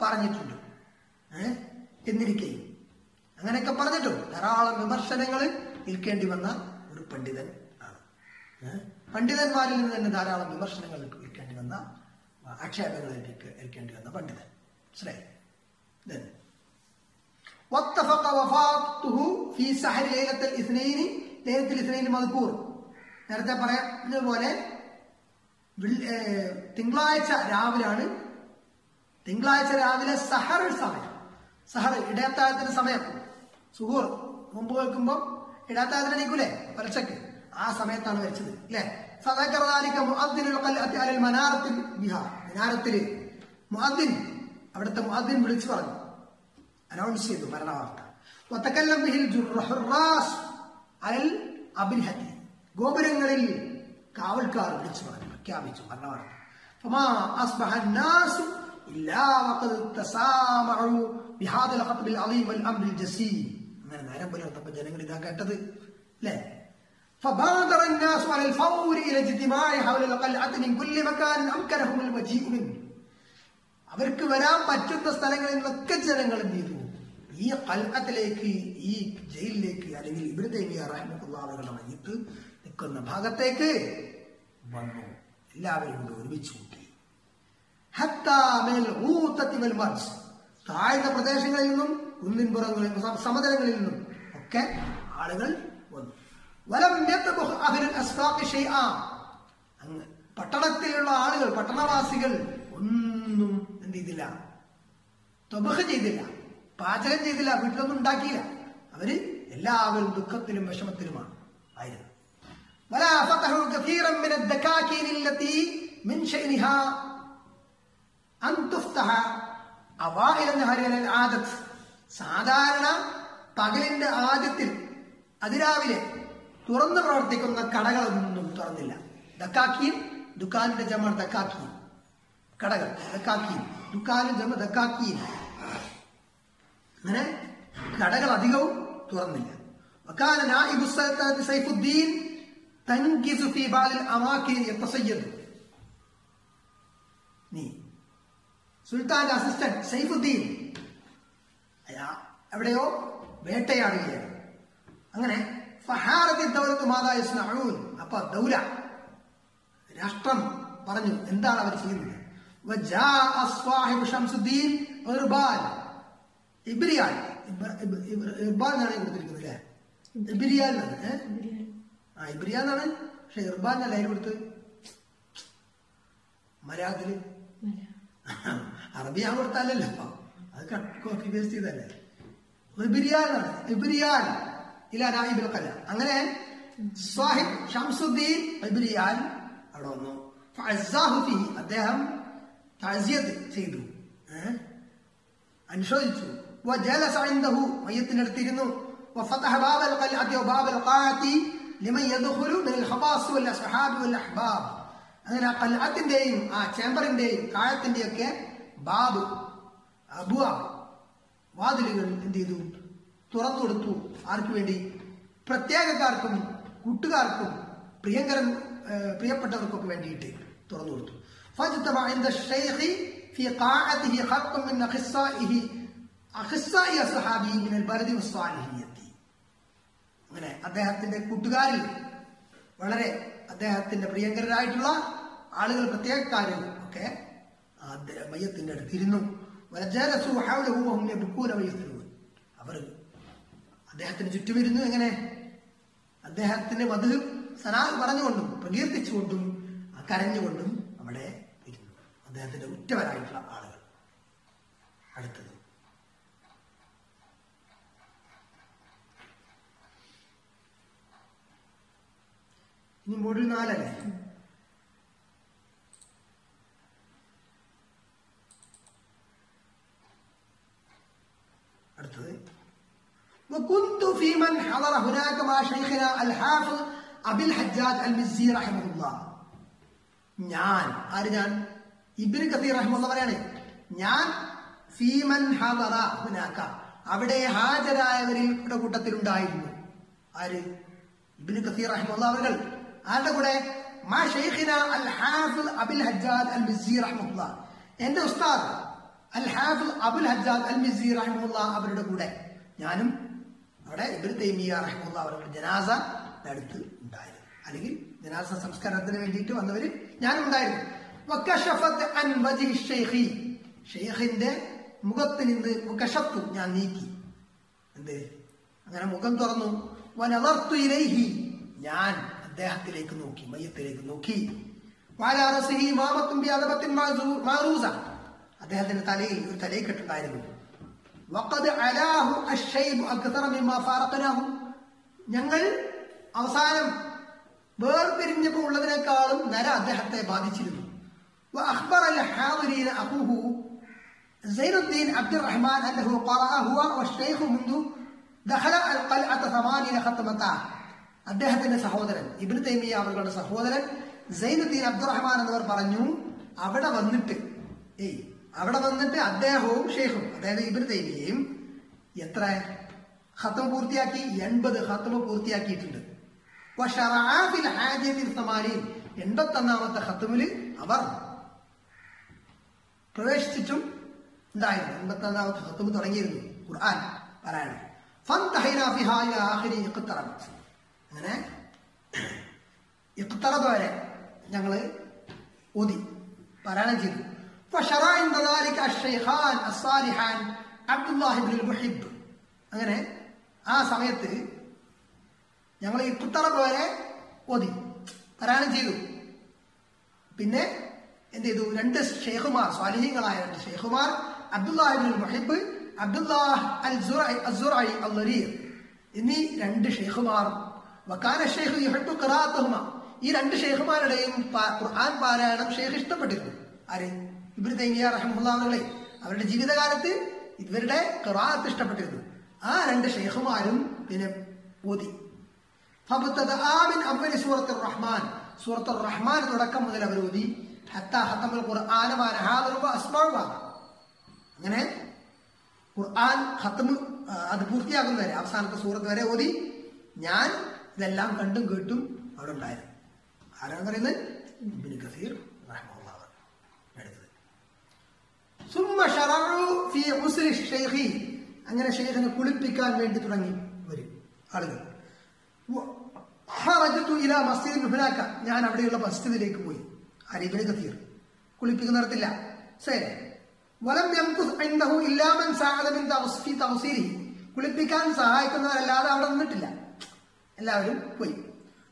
പറഞ്ഞിട്ടുണ്ട്. എന്നിരിക്കെ അങ്ങനെയൊക്കെ പറഞ്ഞിട്ടുണ്ട് ധാരാളം വിമർശനങ്ങൾ നിൽക്കേണ്ടി വന്ന ഒരു പണ്ഡിതൻ ആണ്. പണ്ഡിതന്മാരിൽ നിന്ന് തന്നെ ധാരാളം വിമർശനങ്ങൾ ഏൽക്കേണ്ടി വന്ന ആക്ഷേപങ്ങൾ ഏൽപ്പിക്ക- ഏൽക്കേണ്ടി വന്ന പണ്ഡിതൻ മനസ്സിലായി Then, واتفق وفاته في سحر ليلة الاثنين ليلة الاثنين مذكور നേരത്തെ പറഞ്ഞതുപോലെ വെള്ളി- ഏ, തിങ്കളാഴ്ച രാവിലാണ് തിങ്കളാഴ്ച രാവിലെ സഹർ സമയം സഹർ ഇടയത്താഴത്തിന്റെ സമയം സുഹൂർ മുമ്പ് കേൾക്കുമ്പോൾ ഇടയത്താഴത്തിന് എണീക്കൂലേ പലച്ചക്ക് ആ സമയത്താണ് വരച്ചത് അല്ലെ മിനാരത്തിൽ മുഅദ്ദിൻ അവിടുത്തെ മുഅദ്ദിൻ വിളിച്ചു പറഞ്ഞു. അനൗൺസ് ചെയ്തു മരണവാർത്ത. ഗോപുരങ്ങളിൽ കാവൽക്കാർ വിളിച്ചു പറഞ്ഞു പ്രഖ്യാപിച്ചു മരണവാർത്ത. അങ്ങനെ നേരം പുലർത്തപ്പോ ജനങ്ങൾ ഇതാ കേട്ടത് അല്ലേ فبادر الناس على الفور إلى اجتماع حول القلعة من كل مكان أمكنهم المجيء منه അവർക്ക് വരാൻ പറ്റുന്ന സ്ഥലങ്ങളിൽ നിന്നൊക്കെ ജനങ്ങൾ എന്ത് ചെയ്തു ഈ കൽക്കത്തിലേക്ക് ഈ ജയിലിലേക്ക് അല്ലെങ്കിൽ ഇവിടുത്തെ റഹ്മത്തുള്ളവരുടെ മയ്യത്ത് നിൽക്കുന്ന ഭാഗത്തേക്ക് വന്നു എല്ലാവരും കൂടി ഒരുമിച്ച് കൂട്ടി ഹത്താ മിനൽ ഊത്തത്തി വൽ മർജ്. താഴ്ന്ന പ്രദേശങ്ങളിൽ നിന്നും കുന്നിൻപുറങ്ങളിൽ സ- സമതലങ്ങളിൽ നിന്നും ഒക്കെ ആളുകൾ പട്ടണത്തിലുള്ള ആളുകൾ പട്ടണവാസികൾ ഒന്നും എന്ത് ചെയ്തില്ല. തൊബഹ് ചെയ്തില്ല. പാചകം ചെയ്തില്ല. വീട്ടിലൊന്നും ഉണ്ടാക്കിയില്ല. അവർ എല്ലാവരും ദുഃഖത്തിലും വിഷമത്തിലുമാണ്. ആയിരുന്നു. സാധാരണ പകലിന്റെ ആദ്യത്തിൽ അതിരാവിലെ തുറന്നു പ്രവർത്തിക്കുന്ന കടകളൊന്നും തുറന്നില്ല ദക്കാക്കീൻ ദുക്കാനിന്റെ ജമ ദക്കാക്കീൻ കടകൾ ദക്കാക്കീൻ ദുക്കാനും ജമ ദക്കാക്കീൻ അങ്ങനെ കടകൾ അധികവും തുറന്നില്ല وكان نائب السلطنة سيف الدين تنجز في بعض الأماكن يتصيد നീ സുൽത്താന്റെ അസിസ്റ്റന്റ് സൈഫുദ്ദീൻ അയാ എവിടെയോ വേട്ടയാടുകയാണ് അങ്ങനെ രാഷ്ട്രം പറഞ്ഞു എന്താണ് അവർ ചെയ്യുന്നത്? ഇബ്രിയാൽ ഇർബാൽ കൊടുത്താലല്ലോ അത് കട്ട് കോപ്പി പേസ്റ്റ് ചെയ്തല്ലേ? ഇബ്രിയാൽ എന്നാണ് ഇല്ല നായിബുൽ കല അങ്ങനെ സാഹിബ് ഷംസുദ്ദീൻ ഇബ്രിയാൽ അവിടെ വന്നു ഫഅസ്സാഹു ഫീഹി. അദ്ദേഹം താസിയത്ത് ചെയ്തു ഏ? അനുശോചിച്ചു وجلس عنده മയ്യത്തിനടുത്തിരുന്നു وفتح باب القلعة وباب القاعة لمن يدخل من الخواص والأصحاب والأحباب അങ്ങനെ ആ കൽഅത്തിന്റെയും ആ ചേംബറിന്റെയും കായത്തിന്റെയും ഒക്കെ ബാബ് അബുവ വാതിലുകൾ എന്ത് ചെയ്തു തുറന്നുകൊടുത്തു ആർക്കു വേണ്ടി? പ്രത്യേകക്കാർക്കും കൂട്ടുകാർക്കും പ്രിയങ്കരൻ പ്രിയപ്പെട്ടവർക്കൊക്കെ വേണ്ടിയിട്ട് തുറന്നു കൊടുത്തു. അങ്ങനെ അദ്ദേഹത്തിന്റെ കൂട്ടുകാരിൽ വളരെ അദ്ദേഹത്തിന്റെ പ്രിയങ്കരായിട്ടുള്ള ആളുകൾ പ്രത്യേകക്കാരിൽ ഒക്കെ മയ്യത്തിന്റെ അടുത്തിരുന്നു അവർ അദ്ദേഹത്തിന് ചുറ്റുമിരുന്നു എങ്ങനെ? അദ്ദേഹത്തിന് മധു സനാ പറഞ്ഞുകൊണ്ടും പ്രകീർത്തിച്ചുകൊണ്ടും കരഞ്ഞുകൊണ്ടും അവിടെ ഇരുന്നു. അദ്ദേഹത്തിന്റെ ഉറ്റവരായിട്ടുള്ള ആളുകൾ. അടുത്തത്. ഇനി മുഴുവൻ നാലല്ലേ? അടുത്തത്. وكنت في من حضر هناك مع شيخنا الحافظ أبي الحجاج المزي رحمه الله ഞാൻ ആര് ഞാൻ ഇബിന് കത്തീർ റഹ്മുള്ള പറയാണ് ഞാൻ ഫീമൻ ഹദറ ഹുനാക്ക അവിടെ ഹാജരായവരുടെ കൂട്ടത്തിലുണ്ടായിരുന്നു ആര് ഇബിന് കത്തീർ റഹ്മുള്ള അവർ ആരുടെ കൂടെ മാ ഷെയ്ഖിന അൽ ഹാഫിൽ അബിൽ ഹജ്ജാദ് അൽ മിസി റഹ്മുല്ല എന്റെ ഉസ്താദ് അൽ ഹാഫിൽ അബുൽ ഹജ്ജാദ് അൽ മിസി റഹ്മുല്ല അവരുടെ കൂടെ ഞാനും അവിടെ ഇബിൻ തൈമിയ റഹ്മുല്ല അവരുടെ ജനാസ അടുത്ത് ഉണ്ടായിരുന്നു. അല്ലെങ്കിൽ ജനാസ സംസ്കാരത്തിന് വേണ്ടിയിട്ട് വന്നവർ ഞാനും ഉണ്ടായിരുന്നു. ഷെയ്ഖിന്റെ മുഖത്ത് നിന്ന് മുക്കശത്തു ഞാൻ നീക്കി. എന്ത്? അങ്ങനെ മുഖം തുറന്നു. വനവർത്തുഇലൈഹി ഞാൻ അദ്ദേഹത്തിലേക്ക് നോക്കി മയ്യത്തിലേക്ക് നോക്കി. വാലാറസിഹി മാമത്തും അദ്ദേഹത്തിന്റെ തലയിൽ ഒരു തലയിക്കെട്ടുണ്ടായിരുന്നു. വഖദ് ഞങ്ങൾ അവസാനം വേർപിരിഞ്ഞപ്പോൾ ഉള്ളതിനേക്കാളും നര അദ്ദേഹത്തെ ബാധിച്ചിരുന്നു وأخبر الحاضرين أخوه زين الدين عبد الرحمن أنه قرأ هو والشيخ منذ دخل القلعة ثمانين ختمتا അദ്ദേഹത്തിന്റെ സഹോദരൻ ഇബ്നു തൈമിയ അവരുടെ സഹോദരൻ സൈനുദ്ദീൻ അബ്ദുറഹ്മാൻ എന്നിവർ പറഞ്ഞു അവിടെ വന്നിട്ട് ഏയ് അവിടെ വന്നിട്ട് അദ്ദേഹവും ഷെയ്ഖും അതായത് ഇബ്നു തൈമിയയും എത്ര? ഹത്തമ പൂർത്തിയാക്കി എൺപത് ഹത്തമ പൂർത്തിയാക്കിയിട്ടുണ്ട്. എൺപത്തൊന്നാമത്തെ ഹത്തമിൽ അവർ പ്രവേശിച്ചിട്ടും ഉണ്ടായിരുന്നു. എൺപത്തൊന്നാമത്തെ ഹത്തമ തുടങ്ങിയിരുന്നു ഖുർആൻ ഇഖ്തറബത് അങ്ങനെ ഇക്കുത്തറ വരെ ഞങ്ങൾ ഓതി പാരായണം ചെയ്തു. فشرع عند ذلك الشيخان الصالحان عبد الله بن المحب അങ്ങനെ ആ സമയത്ത് ഞങ്ങൾ ഇപ്പത്തറ വരെ ഓതി പാരായണം ചെയ്തു പിന്നെ എന്ത് ചെയ്തു രണ്ട് ഷെയ്ഖുമാർ സ്വാലിഹീങ്ങളായ രണ്ട് ഷെയ്ഖുമാർ അബ്ദുല്ലാഹിബിൻ മുഹിബ് അബ്ദുല്ലാഹ് അൽ അസുറായി അൽ നരീർ എന്നീ രണ്ട് ഷെയ്ഖുമാർ വക്കാന ഷെയ്ഖ് യുഹബ് ഖിറാഅത്തുഹുമ ഈ രണ്ട് ഷെയ്ഖുമാരുടെയും പാ- ഖുർആൻ പാരായണം ഷെയ്ഖ് ഇഷ്ടപ്പെട്ടിരുന്നു ആര് ഇബ്രു തൈമിയ റഹമുല്ലാന്നുകളെ അവരുടെ ജീവിതകാലത്ത് ഇവരുടെ ഖുറാത്ത് ഇഷ്ടപ്പെട്ടിരുന്നു. ആ രണ്ട് ഷെയ്ഖുമാരും പിന്നെ ഓതി. സൂറത്ത് റഹ്മാൻ. സൂറത്ത് റഹ്മാൻ തുടക്കം മുതൽ അവർ ഓതി. അങ്ങനെ ഖുർആൻ ഹത്തമ് അത് പൂർത്തിയാക്കുന്ന വരെ അവസാനത്തെ സൂറത്ത് വരെ ഓതി. ഞാൻ ഇതെല്ലാം കണ്ടും കേട്ടും അവിടെ ഉണ്ടായിരുന്നു ആരാണ് പറയുന്നത്? കസീർ. സുമ്മ ഷറഉ ഫീ ഉസ്രി അങ്ങനെ ഷെയ്ഖിനെ കുളിപ്പിക്കാൻ വേണ്ടി തുടങ്ങി വരും ആളുകൾ. ഖറജതു ഇലാ മസ്ജിദിൻ ഹുനാക ഞാൻ അവിടെയുള്ള മസ്ജിദിലേക്ക് പോയി. അരിബിന് കത്തീർ കുളിപ്പിക്കുന്നിടത്തില്ല ശരി വലം യംകുസ് ഇൻദഹു ഇല്ലാ മൻ സഅദ മിൻ തവസ്ഫി തവസീരിഹി കുളിപ്പിക്കാൻ സഹായിക്കുന്നവരല്ലാതെ അവിടെ നിന്നിട്ടില്ല. എല്ലാവരും പോയി.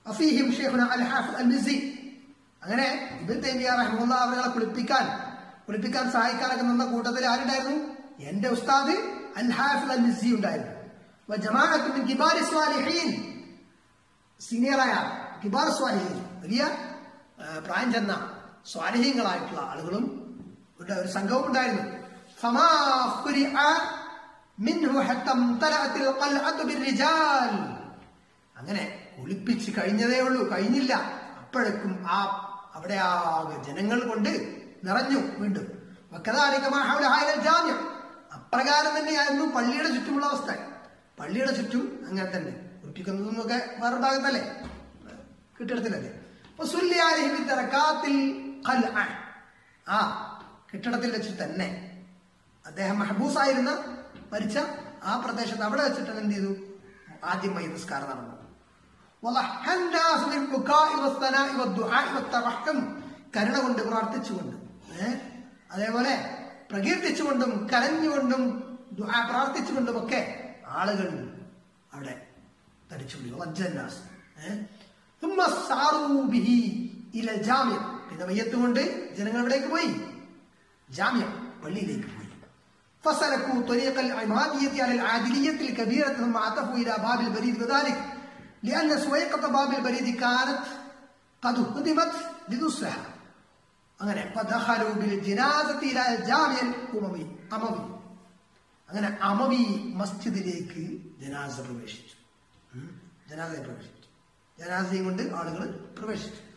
അഫീഹിം ഷെയ്ഖുന അൽ ഹാഫിദ് അൽ അങ്ങനെ ഇബിൻ തൈമിയ റഹ്മത്തുള്ളാഹി അവരെ കുളിപ്പിക്കാൻ പഠിപ്പിക്കാൻ സഹായിക്കാനൊക്കെ നിന്ന കൂട്ടത്തിൽ ആരുണ്ടായിരുന്നു? എന്റെ ഉസ്താദ് അൽ ഉണ്ടായിരുന്നു. സീനിയറായ കിബാർ സ്വാലിഹീൻ. വലിയ പ്രായം ചെന്ന സ്വാലിഹീങ്ങളായിട്ടുള്ള ആളുകളും ഒരു സംഘവും ഉണ്ടായിരുന്നു. അങ്ങനെ ഒളിപ്പിച്ച് കഴിഞ്ഞതേ ഉള്ളൂ കഴിഞ്ഞില്ല. അപ്പോഴേക്കും ആ അവിടെ ആ ജനങ്ങൾ കൊണ്ട് നിറഞ്ഞു വീണ്ടും. അപ്രകാരം തന്നെയായിരുന്നു പള്ളിയുടെ ചുറ്റുമുള്ള അവസ്ഥ. പള്ളിയുടെ ചുറ്റും അങ്ങനെ തന്നെ. കുട്ടിക്കുന്നതും ഒക്കെ വേറെ ഭാഗത്തല്ലേ? കെട്ടിടത്തിലല്ലേ? അപ്പൊ സുല്യാലിഹിബി തിറക്കാത്തിൽ ആ കെട്ടിടത്തിൽ വെച്ച് തന്നെ. അദ്ദേഹം മഹബൂസായിരുന്ന മരിച്ച ആ പ്രദേശത്ത് അവിടെ വെച്ചിട്ട് എന്ത് ചെയ്തു? ആദ്യമായി നിസ്കാരം നടന്നു. കരുണ കൊണ്ട് പ്രാർത്ഥിച്ചുകൊണ്ട് അതേപോലെ പ്രകീർത്തിച്ചുകൊണ്ടും കരഞ്ഞുകൊണ്ടും ദുആ പ്രാർത്ഥിച്ചുകൊണ്ടും ഒക്കെ ആളുകൾ അവിടെ തടിച്ചുകൂടി വജ്ജന്നാസ് ثم ساروا به الى الجامع പിന്നെ മയ്യത്ത് കൊണ്ട് ജനങ്ങൾ എവിടേക്ക് പോയി ജാമ്യം പള്ളിയിലേക്ക് പോയി فسلكوا طريق العمادية على العادلية الكبيرة ثم عطفوا إلى باب البريد بذلك لأن سويقة باب البريد كانت قد هدمت لنصرها അങ്ങനെ അങ്ങനെ അമവി മസ്ജിദിലേക്ക് ജനാസ പ്രവേശിച്ചു. ജനാസയെ പ്രവേശിച്ചു. ജനാസയും കൊണ്ട് ആളുകൾ പ്രവേശിച്ചു.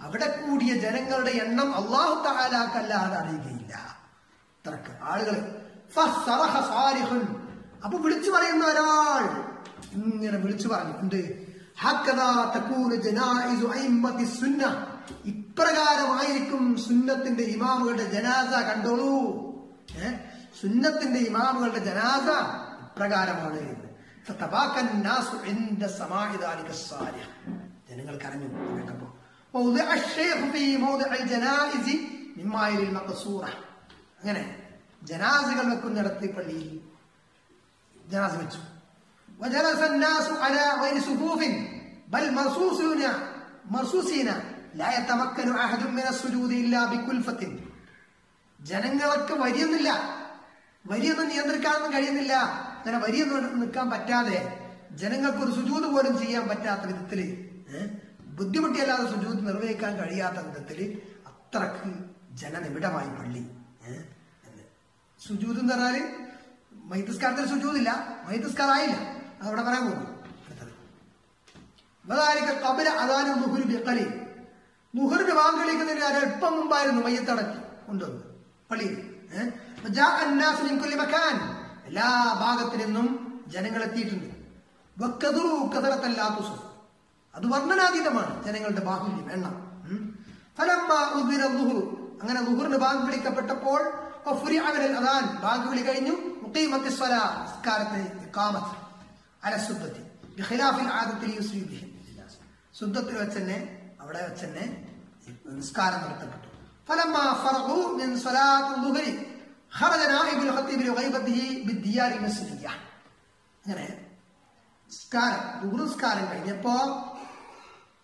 അവിടെ കൂടിയ ജനങ്ങളുടെ എണ്ണം അള്ളാഹു തഹാലാക്കല്ലാതെ അറിയുകയില്ല. ആളുകൾ. അപ്പൊ വിളിച്ചു പറയുന്ന ഒരാൾ. ഇങ്ങനെ വിളിച്ചു പറഞ്ഞു. എന്ത്? ഇപ്രകാരമായിരിക്കും സുന്നത്തിന്റെ ഇമാമുകളുടെ ജനാസ കണ്ടോളൂ. സുന്നത്തിന്റെ ഇമാമുകളുടെ ജനാസ ഇപ്രകാരമാണ്. അങ്ങനെ ജനാസുകൾ വെക്കുന്നിടത്ത് പള്ളിയിൽ ജനാസ് വെച്ചു. وجلس الناس على غير صفوف بل مرصوصون مرصوصين لا يتمكن أحد من السجود إلا بكلفة ജനങ്ങൾക്ക് വരിയൊന്നുമില്ല വരിയൊന്നും നിയന്ത്രിക്കാനൊന്നും കഴിയുന്നില്ല അങ്ങനെ വരിയൊന്നും നിൽക്കാൻ പറ്റാതെ ജനങ്ങൾക്ക് ഒരു സുജൂത് പോലും ചെയ്യാൻ പറ്റാത്ത വിധത്തില് ഏഹ്, ബുദ്ധിമുട്ടിയല്ലാതെ സുജൂത് നിർവഹിക്കാൻ കഴിയാത്ത വിധത്തില് അത്രക്ക് ജനനിബിഡമായി പള്ളി ഏഹ്, എന്ന്. സുജൂത് എന്ന് പറഞ്ഞാല് മൈതസ്കാരത്തിൽ സുജൂതില്ല മൈതസ്കാരായില്ല അതവിടെ പറയാൻ പോകുന്നു. അടുത്തത്. വദാലിക അതാനും അദാനു കളി മുഹുറിന് വാങ്കളിക്കുന്നതിന് വാങ്ക് കളിക്കുന്നതിന് ഒരല്പം മുമ്പായിരുന്നു മയ്യത്തടക്കി കൊണ്ടുവന്ന് പള്ളിയിൽ. എല്ലാ ഭാഗത്തു നിന്നും ജനങ്ങൾ എത്തിയിട്ടുണ്ട്. അത് വർണനാതീതമാണ്. ജനങ്ങളുടെ ബാഹുല്യം എണ്ണം. അങ്ങനെ ലുഹുറിന് ബാങ്ക് വിളിക്കപ്പെട്ടപ്പോൾ. ബാങ്ക് വിളി കഴിഞ്ഞു. മുഖീമത്തി സ്വലാ. നിസ്കാരത്തെ ഇഖാമത്ത്. അല സുദ്ദത്തി ബിഖിലാഫിൽ ആദത്തിൽ യുസ്രി ബിഹി ശുദ്ധത്തിൽ വെച്ച് തന്നെ അവിടെ വെച്ച് തന്നെ നിസ്കാരം നടത്തപ്പെട്ടു فلما فرغوا من صلاة الظهر خرج نائب الخطيب لغيبته بالديار المسجدية അങ്ങനെ നിസ്കാരം ദുഹർ നിസ്കാരം കഴിഞ്ഞപ്പോ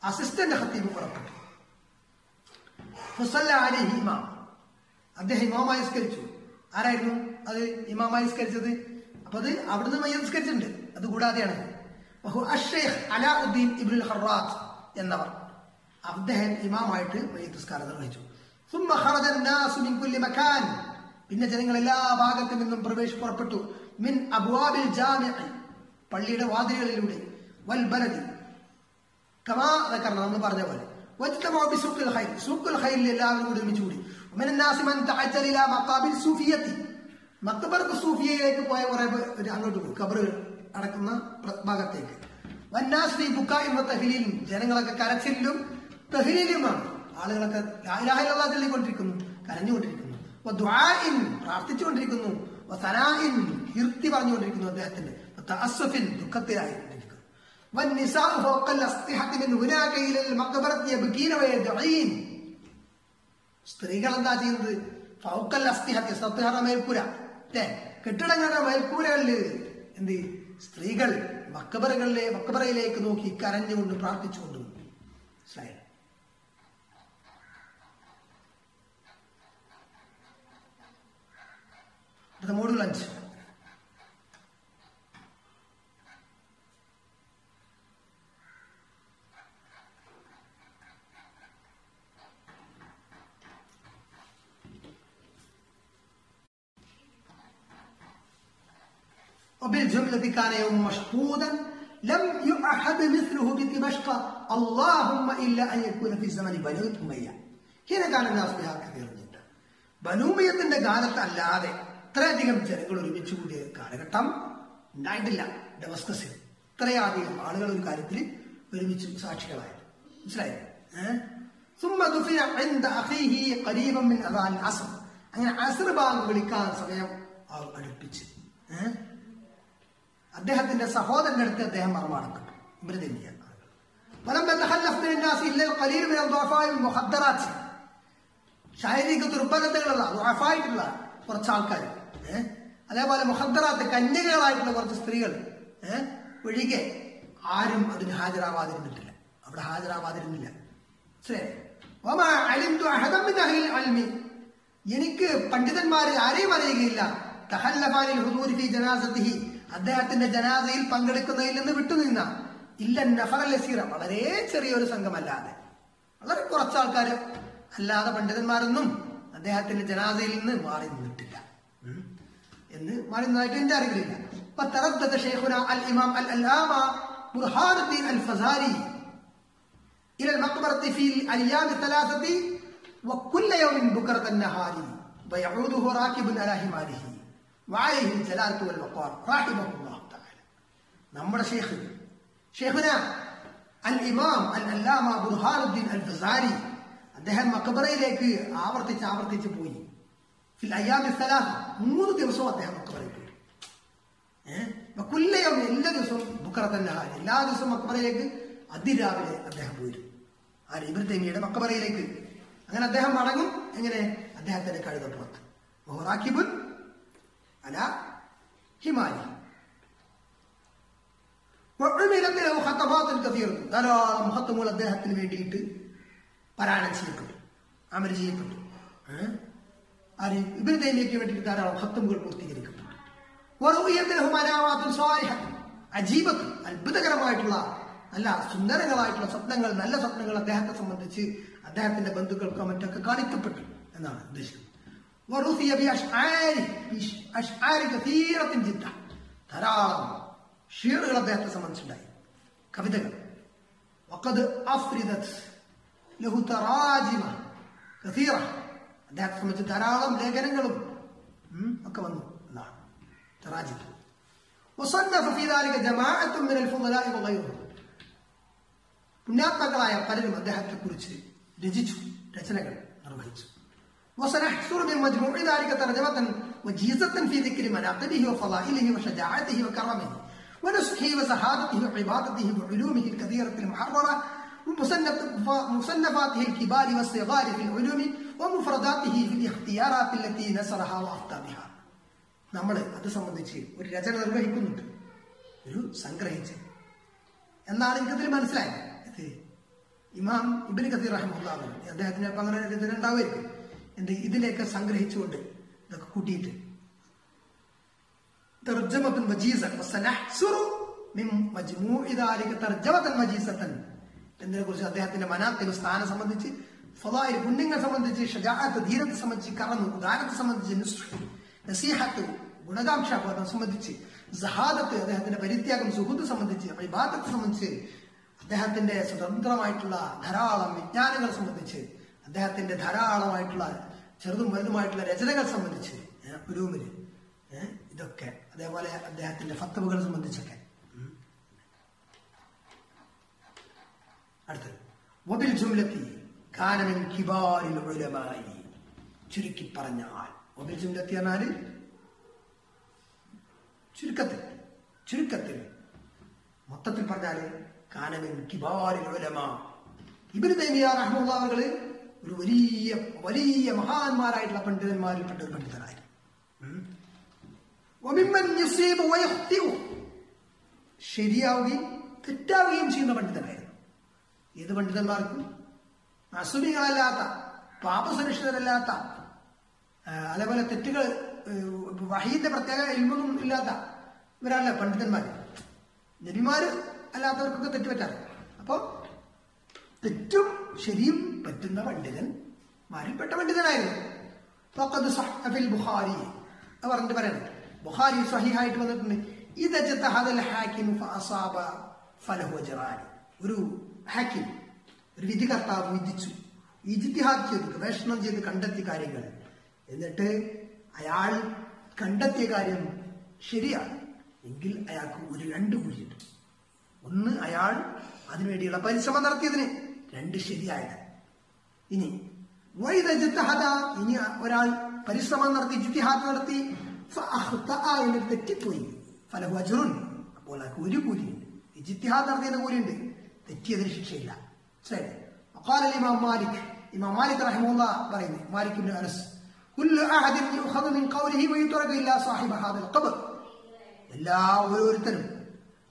അസിസ്റ്റന്റ് ഖത്തീബ് പുറപ്പെട്ടു ഫസല്ല അലൈഹി ഇമാം അദ്ദേഹം ഇമാമായി നിസ്കരിച്ചു ആരായിരുന്നു അത് ഇമാമായി നിസ്കരിച്ചത് അപ്പൊ അത് അവിടുന്ന് മയ്യ അത് കൂടാതെയാണ് അലാഉദ്ദീൻ ഇബ്രുൽ ഹറാത്ത് എന്നവർ അദ്ദേഹം ഇമാമായിട്ട് നിസ്കാരം നിർവഹിച്ചു. പിന്നെ ജനങ്ങൾ എല്ലാ ഭാഗത്തു നിന്നും പ്രവേശ പുറപ്പെട്ടു. മിൻ അബുവാബിൽ പള്ളിയുടെ വാതിലുകളിലൂടെ. വൽ ബലതി കമാ കാരണം പറഞ്ഞ പോലെ. എല്ലാവരും അങ്ങോട്ട് പോയി. കബറുകൾ അടക്കുന്ന പ്ര- ഭാഗത്തേക്ക് വന്നാസ് ഫീ ബുക്കായും തഹ്ലീലും ജനങ്ങളൊക്കെ കരച്ചിലും തഹ്ലീലുമാണ് ആളുകളൊക്കെ ലാ ഇലാഹ ഇല്ലല്ലാഹ് ചൊല്ലിക്കൊണ്ടിരിക്കുന്നു കരഞ്ഞുകൊണ്ടിരിക്കുന്നു വദുആഇൻ പ്രാർത്ഥിച്ചുകൊണ്ടിരിക്കുന്നു വസനാഇൻ കീർത്തി പറഞ്ഞുകൊണ്ടിരിക്കുന്നു അദ്ദേഹത്തിന്റെ തഅസ്സുഫിൻ ദുഃഖത്തിലായിരിക്കുന്നു والنساء فوق الأسطحة من هناك إلى المقبرة يبكين ويدعين സ്ത്രീകൾ എന്താ ചെയ്യുന്നത് ഫൗക്കൽ അസ്ഥിഹത്യ സത്യഹറ മേൽക്കൂര അല്ലേ കെട്ടിടങ്ങളുടെ മേൽക്കൂരകളില് എന്ത് സ്ത്രീകൾ മക്കബറകളിലെ മക്കബറയിലേക്ക് നോക്കി കരഞ്ഞുകൊണ്ട് പ്രാർത്ഥിച്ചുകൊണ്ട്. മനസ്സിലായോ അടുത്ത അഞ്ച് وبالجملة كان يوم مشهودا لم يعهد مثله بدمشق اللهم إلا أن يكون في زمن بني أمية هنا كان الناس بها كثيرا جدا ബനൂമയത്തിന്റെ കാലത്ത് അല്ലാതെ ഇത്രയധികം ജനങ്ങൾ ഒരുമിച്ച് കൂടിയ കാലഘട്ടം ഉണ്ടായിട്ടില്ല ഡെമസ്കസിൽ ഇത്രയധികം ആളുകൾ ഒരു കാര്യത്തിൽ ഒരുമിച്ച് സാക്ഷികളായത് മനസ്സിലായോ ഏഹ് ثم دفن عند أخيه قريبا من أذان العصر അങ്ങനെ അസർ ബാങ്ക് വിളിക്കാൻ സമയം ആ അടുപ്പിച്ച് ഏഹ് അദ്ദേഹത്തിന്റെ സഹോദരന്റെ അടുത്ത് അദ്ദേഹം മറമടക്കും ശാരീരിക ദുർബലതകളുള്ള ദുഹഫായിട്ടുള്ള കുറച്ച് ആൾക്കാർ അതേപോലെ മുഹദ്ദറാത്ത് കന്യകകളായിട്ടുള്ള കുറച്ച് സ്ത്രീകൾ ഒഴികെ ആരും അതിന് ഹാജരാവാതിരുന്നിട്ടില്ല. അവിടെ ഹാജരാവാതിരുന്നില്ല. എനിക്ക് പണ്ഡിതന്മാരെ ആരെയും അറിയുകയില്ല. തഹല്ലഫാനിൽ ഹുദൂരി ഫി ജനാസത്തിഹി അദ്ദേഹത്തിന്റെ ജനാസയിൽ പങ്കെടുക്കുന്നതിൽ നിന്ന് വിട്ടുനിന്ന ഇല്ല നഫറൽ ലസീറ വളരെ ചെറിയൊരു സംഘമല്ലാതെ വളരെ കുറച്ച് ആൾക്കാർ അല്ലാതെ പണ്ഡിതന്മാരൊന്നും അദ്ദേഹത്തിന്റെ ജനാസയിൽ നിന്ന് മാറി നിന്നിട്ടില്ല ഉം. എന്ന് മാറി നിന്നതായിട്ട് എന്റെ അറിവിലില്ല فتردد شيخنا الإمام الألامة برهان الدين الفزاري إلى المقبرة في الأيام الثلاثة وكل يوم بكرة النهار ويعوده راكب على حماره വാലിഹിൻ ജലാലത്തു വൽ വഖാർ. റഹിമഹുല്ലാഹു തആല. നമ്മുടെ ഷെയ്ഖ് ഷെയ്ഖുന അൽ ഇമാം അൽ അല്ലാമ ബുർഹാനുദ്ദീൻ അൽ ഫസാരി അദ്ദേഹം മക്ബറയിലേക്ക് ആവർത്തിച്ച് ആവർത്തിച്ച് പോയി. ഫിൽ അയ്യാമി സലാഹ. മൂന്ന് ദിവസവും അദ്ദേഹം മക്ബറയിൽ പോയി. കുല്ലയം എല്ലാ ദിവസവും ബുക്കറത്തല്ല എല്ലാ ദിവസവും മക്ബറയിലേക്ക് അതിരാവിലെ അദ്ദേഹം പോയി ആ ഇബ്രു തൈമിയുടെ മക്കബറയിലേക്ക് അങ്ങനെ അദ്ദേഹം മടങ്ങും. എങ്ങനെ? അദ്ദേഹത്തിന്റെ കഴുത പുറത്ത്. അല ഹിമാലി. ധാരാളം മഹത്വങ്ങൾ അദ്ദേഹത്തിന് വേണ്ടിയിട്ട് പാരായണം ചെയ്യപ്പെട്ടു. അമൽ ചെയ്യപ്പെട്ടു? ആര്? ഇബിന് തൈമിയയ്ക്ക് വേണ്ടിയിട്ട് ധാരാളം മഹത്വങ്ങൾ പൂർത്തീകരിക്കപ്പെട്ടു. അജീബത്ത് അത്ഭുതകരമായിട്ടുള്ള നല്ല സുന്ദരങ്ങളായിട്ടുള്ള സ്വപ്നങ്ങൾ നല്ല സ്വപ്നങ്ങൾ അദ്ദേഹത്തെ സംബന്ധിച്ച് അദ്ദേഹത്തിന്റെ ബന്ധുക്കൾക്കോ മറ്റൊക്കെ കാണിക്കപ്പെട്ടു എന്നാണ് ഉദ്ദേശിക്കുന്നത്. വറുസിയ ബി അഷ്ആരി ബി അഷ്ആരി കസീറത്തിൻ ജിദ്ദ. ധാരാളം ഷീറുകൾ അദ്ദേഹത്തെ സംബന്ധിച്ചുണ്ടായി കവിതകൾ വഖദ് അഫ്രിദത് ലഹു തറാജിമ കസീറ അദ്ദേഹത്തെ സംബന്ധിച്ച് ധാരാളം ലേഖനങ്ങളും ഉം, ഒക്കെ വന്നു എന്നാണ് തറാജിം وصنف في ذلك جماعة من الفضلاء وغيرهم പുണ്യാത്മാക്കളായ പലരും അദ്ദേഹത്തെ കുറിച്ച് രചിച്ചു രചനകൾ നിർവഹിച്ചു وسنحصر من مجموع ذلك ترجمة وجيزة في ذكر مناقبه وفضائله وشجاعته وكرمه ونصحه وسعادته وعبادته وعلومه الكثيرة المحررة ومصنف- ومصنفاته الكبار والصغار في العلوم ومفرداته في الاختيارات التي نصرها وأفتى بها നമ്മൾ അത് സംബന്ധിച്ച് ഒരു രചന നിർവഹിക്കുന്നുണ്ട് ഒരു സംഗ്രഹിച്ച് എന്നാണ് എനിക്കതിൽ മനസ്സിലായത് ഇത് ഇമാം ഇബിന് കത്തീർ റഹ്മുല്ലാഹു അദ്ദേഹത്തിന് ഇപ്പം അങ്ങനെ രചന ഉണ്ടാവുമായിരിക്കും എന്ത് ഇതിലേക്ക് സംഗ്രഹിച്ചുകൊണ്ട് ഇതൊക്കെ കൂട്ടിയിട്ട്. മിൻ മജ്മൂഇ ദാലിക മജീസത്തൻ എന്നതിനെ കുറിച്ച് അദ്ദേഹത്തിന്റെ മനാത്തിബ് സ്ഥാനം സംബന്ധിച്ച് ഫലായി പുണ്യങ്ങൾ സംബന്ധിച്ച് ഷജാഅത്ത് ധീരത്തെ സംബന്ധിച്ച് കറന്നു ഉദാരത്തെ സംബന്ധിച്ച് നുസ്ഹ് നസീഹത്ത് ഗുണകാംക്ഷ സംബന്ധിച്ച് സഹാദത്ത് അദ്ദേഹത്തിന്റെ പരിത്യാഗം സുഹൃത്ത് സംബന്ധിച്ച് ഇബാദത്തെ സംബന്ധിച്ച് അദ്ദേഹത്തിന്റെ സ്വതന്ത്രമായിട്ടുള്ള ധാരാളം വിജ്ഞാനങ്ങൾ സംബന്ധിച്ച് അദ്ദേഹത്തിന്റെ ധാരാളമായിട്ടുള്ള ചെറുതും വലുതുമായിട്ടുള്ള രചനകൾ സംബന്ധിച്ച് ഉലൂമിന് ഇതൊക്കെ അതേപോലെ അദ്ദേഹത്തിന്റെ ഫത്തവുകൾ സംബന്ധിച്ചൊക്കെ. അടുത്തത് വബിൽ ജുംലത്തി കാനമിൻ കിബാരിൽ ഉലമായി ചുരുക്കി പറഞ്ഞാൽ. വബിൽ ജുംലത്തി എന്നാൽ? ചുരുക്കത്തിൽ ചുരുക്കത്തിൽ. മൊത്തത്തിൽ പറഞ്ഞാൽ കാനമിൻ കിബാരിൽ ഉലമ. ഇബിന് തൈമിയ റഹ്മുള്ളവകൾ ഒരു വലിയ വലിയ മഹാന്മാരായിട്ടുള്ള പണ്ഡിതന്മാരിൽപ്പെട്ട ഒരു പണ്ഡിതനായിരുന്നു. ശരിയാവുകയും തെറ്റാവുകയും ചെയ്യുന്ന പണ്ഡിതനായിരുന്നു. ഏത് പണ്ഡിതന്മാർക്കും? അസുനികളല്ലാത്ത പാപസുരക്ഷിതരല്ലാത്ത അതേപോലെ തെറ്റുകൾ വഹീന്റെ പ്രത്യേക ഇൽമൊന്നും ഇല്ലാത്ത ഇവരല്ല പണ്ഡിതന്മാർ നബിമാര് അല്ലാത്തവർക്കൊക്കെ തെറ്റുപറ്റാറ്. അപ്പോൾ അപ്പൊ തെറ്റും ശരിയും പറ്റുന്ന പണ്ഡിതൻ മാരിൽപ്പെട്ട പണ്ഡിതനായിരുന്നു. അത് പറഞ്ഞിട്ട് പറയണം. ബുഖാരി സഹിഹായിട്ട് വന്നിട്ടുണ്ട്. ഒരു ഹാക്കിം ഒരു വിധികർത്താവ് വിധിച്ചു. ഇജിത്തിഹാദ് ചെയ്തു ഗവേഷണം ചെയ്ത് കണ്ടെത്തിയ കാര്യങ്ങൾ. എന്നിട്ട് അയാൾ കണ്ടെത്തിയ കാര്യം ശരിയാണ്. എങ്കിൽ അയാൾക്ക് ഒരു രണ്ട് കൂലിയുണ്ട് ഒന്ന് അയാൾ അതിനുവേണ്ടിയുള്ള പരിശ്രമം നടത്തിയതിന്. രണ്ട് ശരിയായത്. ഇനി ഇനി ഒരാൾ പരിശ്രമം നടത്തി ജുത്തിഹാത്ത് നടത്തി തെറ്റിപ്പോയി. ഫലഹു അജുറുൻ. അപ്പോൾ അയാൾക്ക് ഒരു കൂലിയുണ്ട്. ജിത്തിഹാദ് നടത്തിയതിന് കൂലിയുണ്ട്. തെറ്റിയതിന് ശിക്ഷയില്ല. ശരി. ഇമാം മാലിക്. ഇമാം മാലിക് റഹിമുള്ള മാലിക് ഇബ്നു അനസ് മിൻ ഖൗലിഹി ഇല്ലാ ഹാദൽ എല്ലാ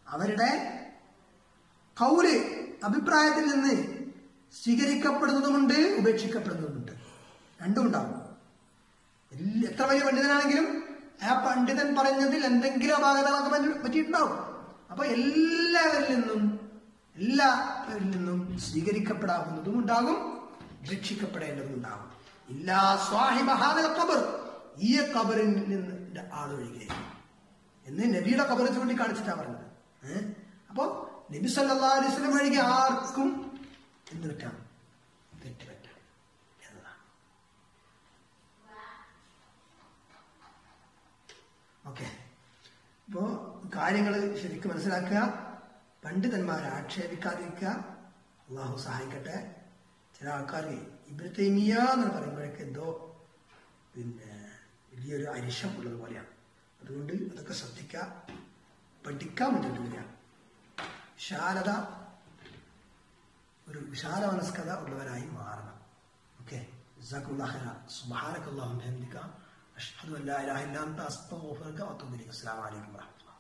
അവരുടെ അഭിപ്രായത്തിൽ നിന്ന് സ്വീകരിക്കപ്പെടുന്നതുമുണ്ട് ഉപേക്ഷിക്കപ്പെടുന്നതുമുണ്ട്. രണ്ടും ഉണ്ടാവും എത്ര വലിയ പണ്ഡിതനാണെങ്കിലും ആ പണ്ഡിതൻ പറഞ്ഞതിൽ എന്തെങ്കിലും അപാകതകളൊക്കെ പറ്റി- പറ്റിയിട്ടുണ്ടാവും. അപ്പൊ എല്ലാവരിൽ നിന്നും എല്ലാവരിൽ നിന്നും സ്വീകരിക്കപ്പെടാവുന്നതും ഉണ്ടാകും രക്ഷിക്കപ്പെടേണ്ടതും ഉണ്ടാകും ഇല്ലാ സ്വാഹിബഹാദൽ കബർ ഈ കബറിൽ നിന്ന് ആളൊഴികെ എന്ന് നബിയുടെ കബറെ കാണിച്ചിട്ടാണ് കാണിച്ചിട്ടാ പറഞ്ഞത്. ഏഹ് അപ്പൊ നബി സല്ലാ അലൈഹി സ്വലം ഒഴികെ ആർക്കും എന്ത് പറ്റാം തെറ്റ് പറ്റാം എന്നതാണ്. ഓക്കെ. അപ്പോ കാര്യങ്ങൾ ശരിക്കും മനസ്സിലാക്കുക. പണ്ഡിതന്മാരെ ആക്ഷേപിക്കാതിരിക്കുക. അള്ളാഹു സഹായിക്കട്ടെ. ചില ആൾക്കാർ ഇബ്രു തൈമിയ എന്ന് പറയുമ്പോഴേക്ക് എന്തോ പിന്നെ വലിയൊരു അരിശം ഉള്ളതുപോലെയാണ് അതുകൊണ്ട് അതൊക്കെ ശ്രദ്ധിക്കുക. പഠിക്കാൻ പറ്റുന്നില്ല വിശാലത ഒരു വിശാല മനസ്കത ഉള്ളവരായി മാറണം ഓക്കെ സുബാനക് അള്ളാഹു ഹംദിക്ക അഷ്ഹദു അല്ലാ ഇലാഹ ഇല്ലാ അസ്സലാമു അലൈക്കും വറഹ്മത്തുള്ളാഹി